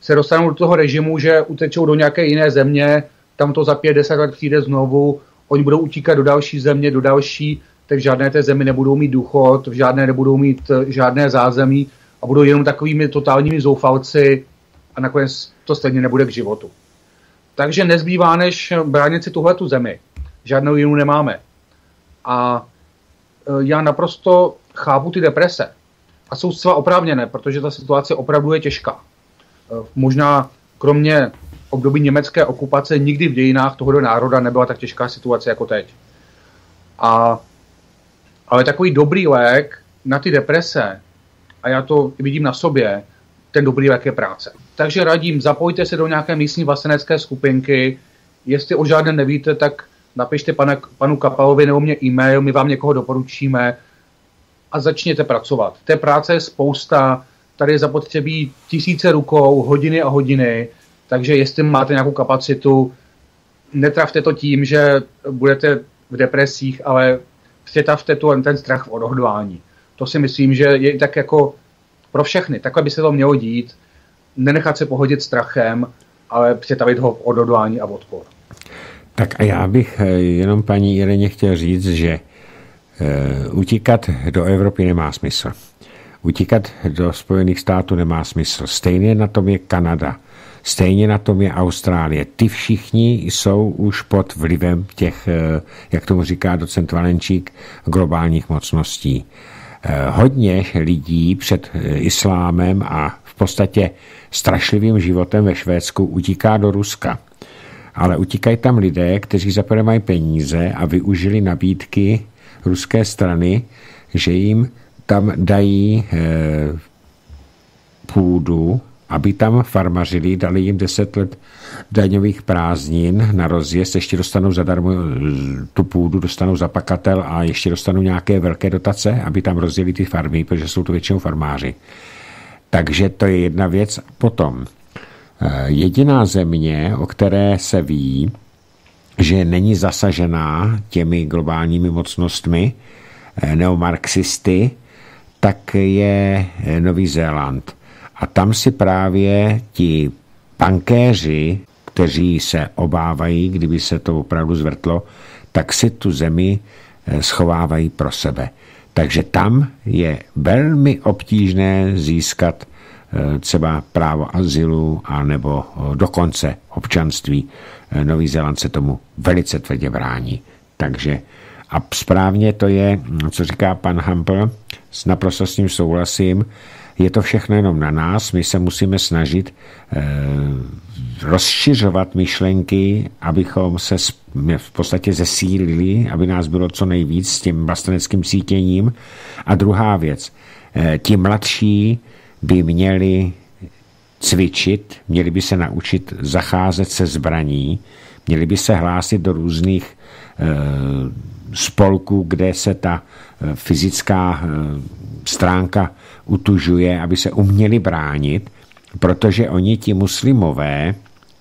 se dostanou do toho režimu, že utečou do nějaké jiné země, tam to za pět, deset let přijde znovu, oni budou utíkat do další země, do další tak v žádné té zemi nebudou mít důchod, v žádné nebudou mít eh, žádné zázemí a budou jenom takovými totálními zoufalci a nakonec to stejně nebude k životu. Takže nezbývá, než bránit si tuhle tu zemi. Žádnou jinou nemáme. A e, já naprosto chápu ty deprese. A jsou zcela oprávněné, protože ta situace opravdu je těžká. Možná kromě období německé okupace nikdy v dějinách tohoto národa nebyla tak těžká situace jako teď. A, ale takový dobrý lék na ty deprese, a já to vidím na sobě, ten dobrý lék je práce. Takže radím, zapojte se do nějaké místní vlastenecké skupinky, jestli o žádné nevíte, tak napište pane, panu Kapalovi nebo mě e-mail, my vám někoho doporučíme a začněte pracovat. Té práce je spousta, tady je zapotřebí tisíce rukou, hodiny a hodiny, takže jestli máte nějakou kapacitu, netravte to tím, že budete v depresích, ale přetavte tu, ten strach v odhodlání. To si myslím, že je tak jako pro všechny. Takhle by se to mělo dít. Nenechat se pohodit strachem, ale přetavit ho v odhodlání a odpor. Tak a já bych eh, jenom paní Ireně chtěl říct, že eh, utíkat do Evropy nemá smysl. Utíkat do Spojených států nemá smysl. Stejně na tom je Kanada. Stejně na tom je Austrálie. Ty všichni jsou už pod vlivem těch, eh, jak tomu říká docent Valenčík, globálních mocností. Hodně lidí před islámem a v podstatě strašlivým životem ve Švédsku utíká do Ruska ale utíkají tam lidé, kteří zaprvé mají peníze a využili nabídky ruské strany, že jim tam dají půdu, aby tam farmařili, dali jim deset let daňových prázdnin na rozjezd, ještě dostanou zadarmo eh, tu půdu, dostanou zapakatel a ještě dostanou nějaké velké dotace, aby tam rozjeli ty farmy, protože jsou to většinou farmáři. Takže to je jedna věc. Potom Eh, jediná země, o které se ví, že není zasažená těmi globálními mocnostmi, eh, neomarxisty, tak je Nový Zéland. A tam si právě ti pankéři, kteří se obávají, kdyby se to opravdu zvrtlo, tak si tu zemi schovávají pro sebe. Takže tam je velmi obtížné získat Eh, třeba právo azylu a nebo eh, dokonce občanství. Eh, Nový Zéland se tomu velice tvrdě brání. Takže a správně to je, co říká pan Hampel, naprosto s ním souhlasím, je to všechno jenom na nás, my se musíme snažit eh, rozšiřovat myšlenky, abychom se v podstatě zesílili, aby nás bylo co nejvíc s tím vlasteneckým cítěním. A druhá věc, eh, ti mladší by měli cvičit, měli by se naučit zacházet se zbraní, měli by se hlásit do různých e, spolků, kde se ta e, fyzická e, stránka utužuje, aby se uměli bránit, protože oni ti muslimové,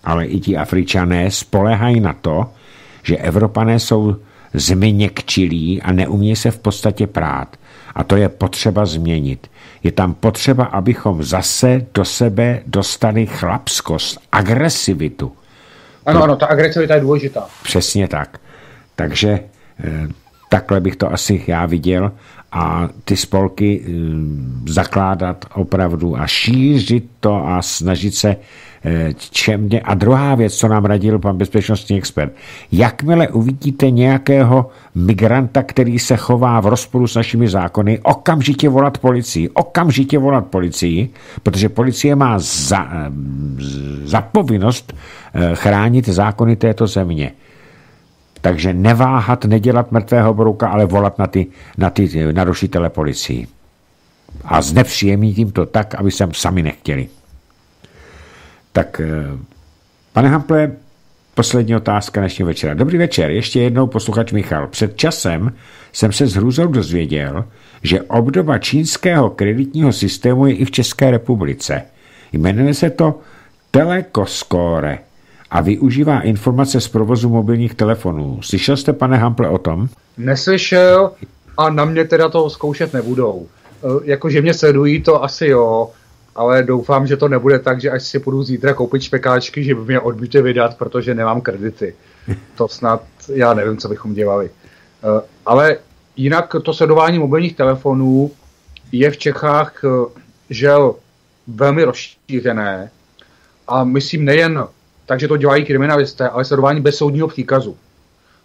ale i ti afričané spolehají na to, že Evropané jsou změkčilí a neumí se v podstatě prát. A to je potřeba změnit. Je tam potřeba, abychom zase do sebe dostali chlapskost, agresivitu. Ano, ano, ta agresivita je důležitá. Přesně tak. Takže eh, takhle bych to asi já viděl a ty spolky eh, zakládat opravdu a šířit to a snažit se Eh, čemně. A druhá věc, co nám radil pan bezpečnostní expert. Jakmile uvidíte nějakého migranta, který se chová v rozporu s našimi zákony, okamžitě volat policii. Okamžitě volat policii, protože policie má za, eh, za povinnost chránit zákony této země. Takže neváhat, nedělat mrtvého brouka, ale volat na ty, na ty narušitele policii. A znepříjemnit jim to tak, aby sem sami nechtěli. Tak, eh, pane Hample, poslední otázka dnešního večera. Dobrý večer, ještě jednou posluchač Michal. Před časem jsem se s hrůzou dozvěděl, že obdoba čínského kreditního systému je i v České republice. Jmenuje se to Telekoskore a využívá informace z provozu mobilních telefonů. Slyšel jste, pane Hample, o tom? Neslyšel a na mě teda to zkoušet nebudou. Eh, jakože mě sledují, to asi jo, ale doufám, že to nebude tak, že až si půjdu zítra koupit špekáčky, že by mě odmítli vydat, protože nemám kredity. To snad, já nevím, co bychom dělali. Eh, ale jinak to sledování mobilních telefonů je v Čechách eh, žel velmi rozšířené a myslím nejen takže to dělají kriminalisté, ale sledování bez soudního příkazu,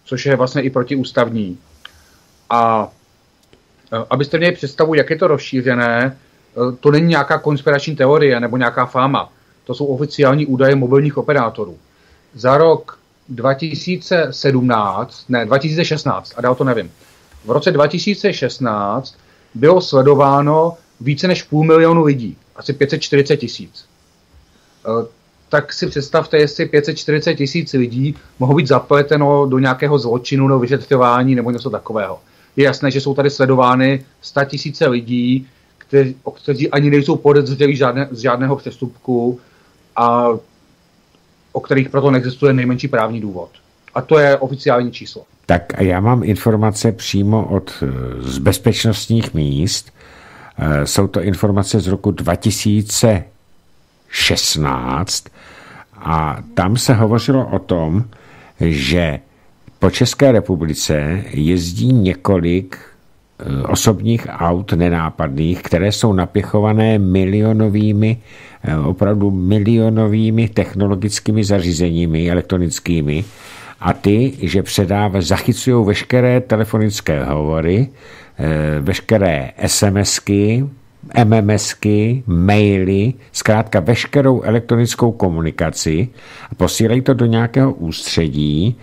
což je vlastně i protiústavní. A e, abyste měli představu, jak je to rozšířené, e, to není nějaká konspirační teorie nebo nějaká fáma. To jsou oficiální údaje mobilních operátorů. Za rok 2017, ne, 2016, a dál to nevím. V roce 2016 bylo sledováno více než půl milionu lidí, asi 540 tisíc. Tak si představte, jestli 540 tisíc lidí mohou být zapleteno do nějakého zločinu nebo vyšetřování nebo něco takového. Je jasné, že jsou tady sledovány 100 tisíce lidí, kteří, kteří ani nejsou podezřelí žádné, z žádného přestupku a o kterých proto neexistuje nejmenší právní důvod. A to je oficiální číslo. Tak a já mám informace přímo od eh, z bezpečnostních míst. Eh, jsou to informace z roku 2016 a tam se hovořilo o tom, že po České republice jezdí několik eh, osobních aut nenápadných, které jsou napěchované milionovými, eh, opravdu milionovými technologickými zařízeními elektronickými. A ty, že předávají, zachycují veškeré telefonické hovory, eh, veškeré SMSky, MMSky, maily, zkrátka veškerou elektronickou komunikaci a posílají to do nějakého ústředí,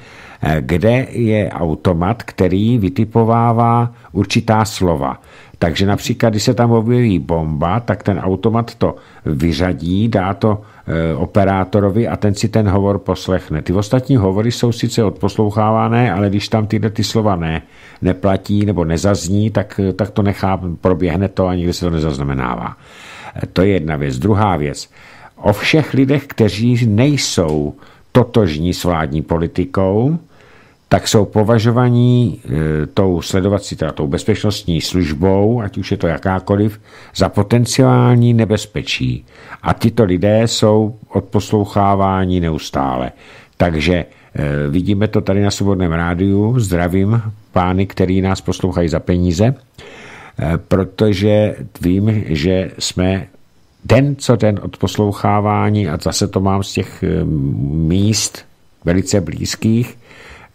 eh, kde je automat, který vytipovává určitá slova. Takže například, když se tam objeví bomba, tak ten automat to vyřadí, dá to e, operátorovi a ten si ten hovor poslechne. Ty ostatní hovory jsou sice odposlouchávané, ale když tam tyhle ty slova ne, neplatí nebo nezazní, tak, tak to nechá, proběhne to a nikdy se to nezaznamenává. E, to je jedna věc. Druhá věc. O všech lidech, kteří nejsou totožní s vládní politikou, tak jsou považovaní e, tou sledovací, teda tou bezpečnostní službou, ať už je to jakákoliv, za potenciální nebezpečí. A tyto lidé jsou odposloucháváni neustále. Takže e, vidíme to tady na Svobodném rádiu. Zdravím pány, který nás poslouchají za peníze, e, protože vím, že jsme den co den odposlouchávání a zase to mám z těch míst velice blízkých,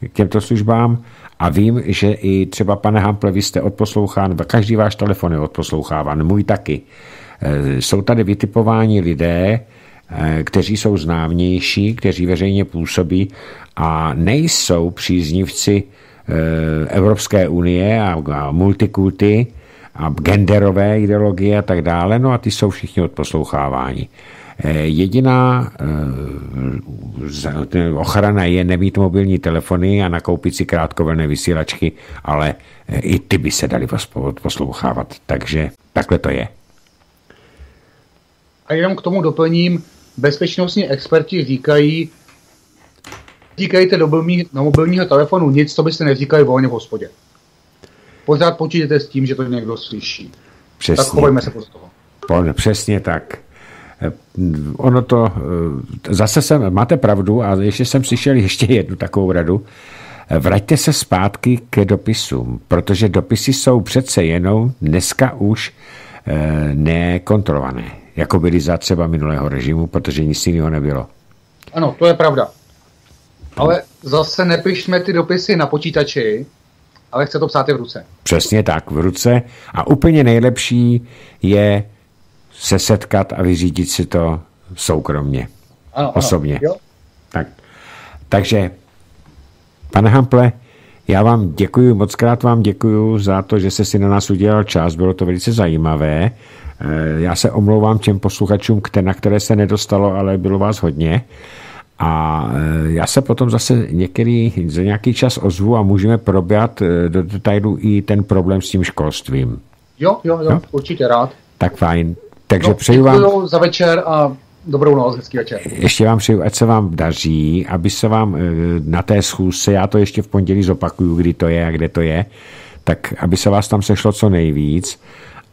k těmto službám a vím, že i třeba, pane Hample, vy jste odposlouchán, každý váš telefon je odposloucháván, můj taky. E, jsou tady vytipováni lidé, e, kteří jsou známější, kteří veřejně působí a nejsou příznivci e, Evropské unie a multikulty a genderové ideologie a tak dále, no a ty jsou všichni odposloucháváni. Eh, jediná eh, ochrana je nemít mobilní telefony a nakoupit si krátkovlné vysílačky, ale eh, i ty by se dali poslouchávat. Takže takhle to je. A jenom k tomu doplním, bezpečnostní experti říkají, říkejte do, mobilní, do mobilního telefonu nic, co byste neříkali volně v hospodě. Pořád počítejte s tím, že to někdo slyší. Přesně. Tak chovejme se podle toho. Přesně tak. Ono to, eh, zase jsem, máte pravdu a ještě jsem slyšel ještě jednu takovou radu, Vraťte se zpátky ke dopisům, protože dopisy jsou přece jenom dneska už nekontrolované, jako byly za třeba minulého režimu, protože nic jiného nebylo. Ano, to je pravda. Ale zase nepišme ty dopisy na počítači, ale chce to psát i v ruce. Přesně tak, v ruce. A úplně nejlepší je se setkat a vyřídit si to soukromně, ano, osobně. Ano, tak. Takže, pane Hample, já vám děkuji, moc krát vám děkuji za to, že jste si na nás udělal čas, bylo to velice zajímavé. Eh, já se omlouvám těm posluchačům, na které se nedostalo, ale bylo vás hodně. A eh, já se potom zase některý, za nějaký čas ozvu a můžeme probrat eh, do detailu i ten problém s tím školstvím. Jo, jo, jo, jo? určitě rád. Tak fajn. Takže no, přeju vám... za večer a dobrou noc, hezký večer. Ještě vám přeju, ať se vám daří, aby se vám eh, na té schůzce, já to ještě v pondělí zopakuju, kdy to je a kde to je, tak aby se vás tam sešlo co nejvíc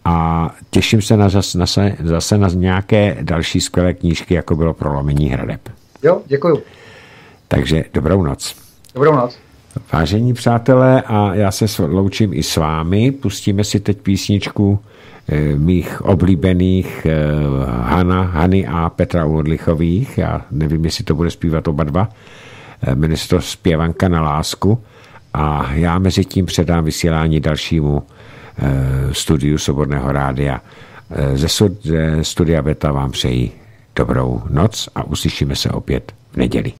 a těším se na zase, na, zase na nějaké další skvělé knížky, jako bylo Prolomení hradeb. Jo, děkuju. Takže dobrou noc. Dobrou noc. Vážení přátelé, a já se loučím i s vámi. Pustíme si teď písničku mých oblíbených eh, Hana, Hany a Petra Urlichových. Já nevím, jestli to bude zpívat oba dva. Eh, jmenuje se to Zpěvanka na lásku. A já mezi tím předám vysílání dalšímu studiu Soborného rádia. Ze studia Beta vám přeji dobrou noc a uslyšíme se opět v neděli.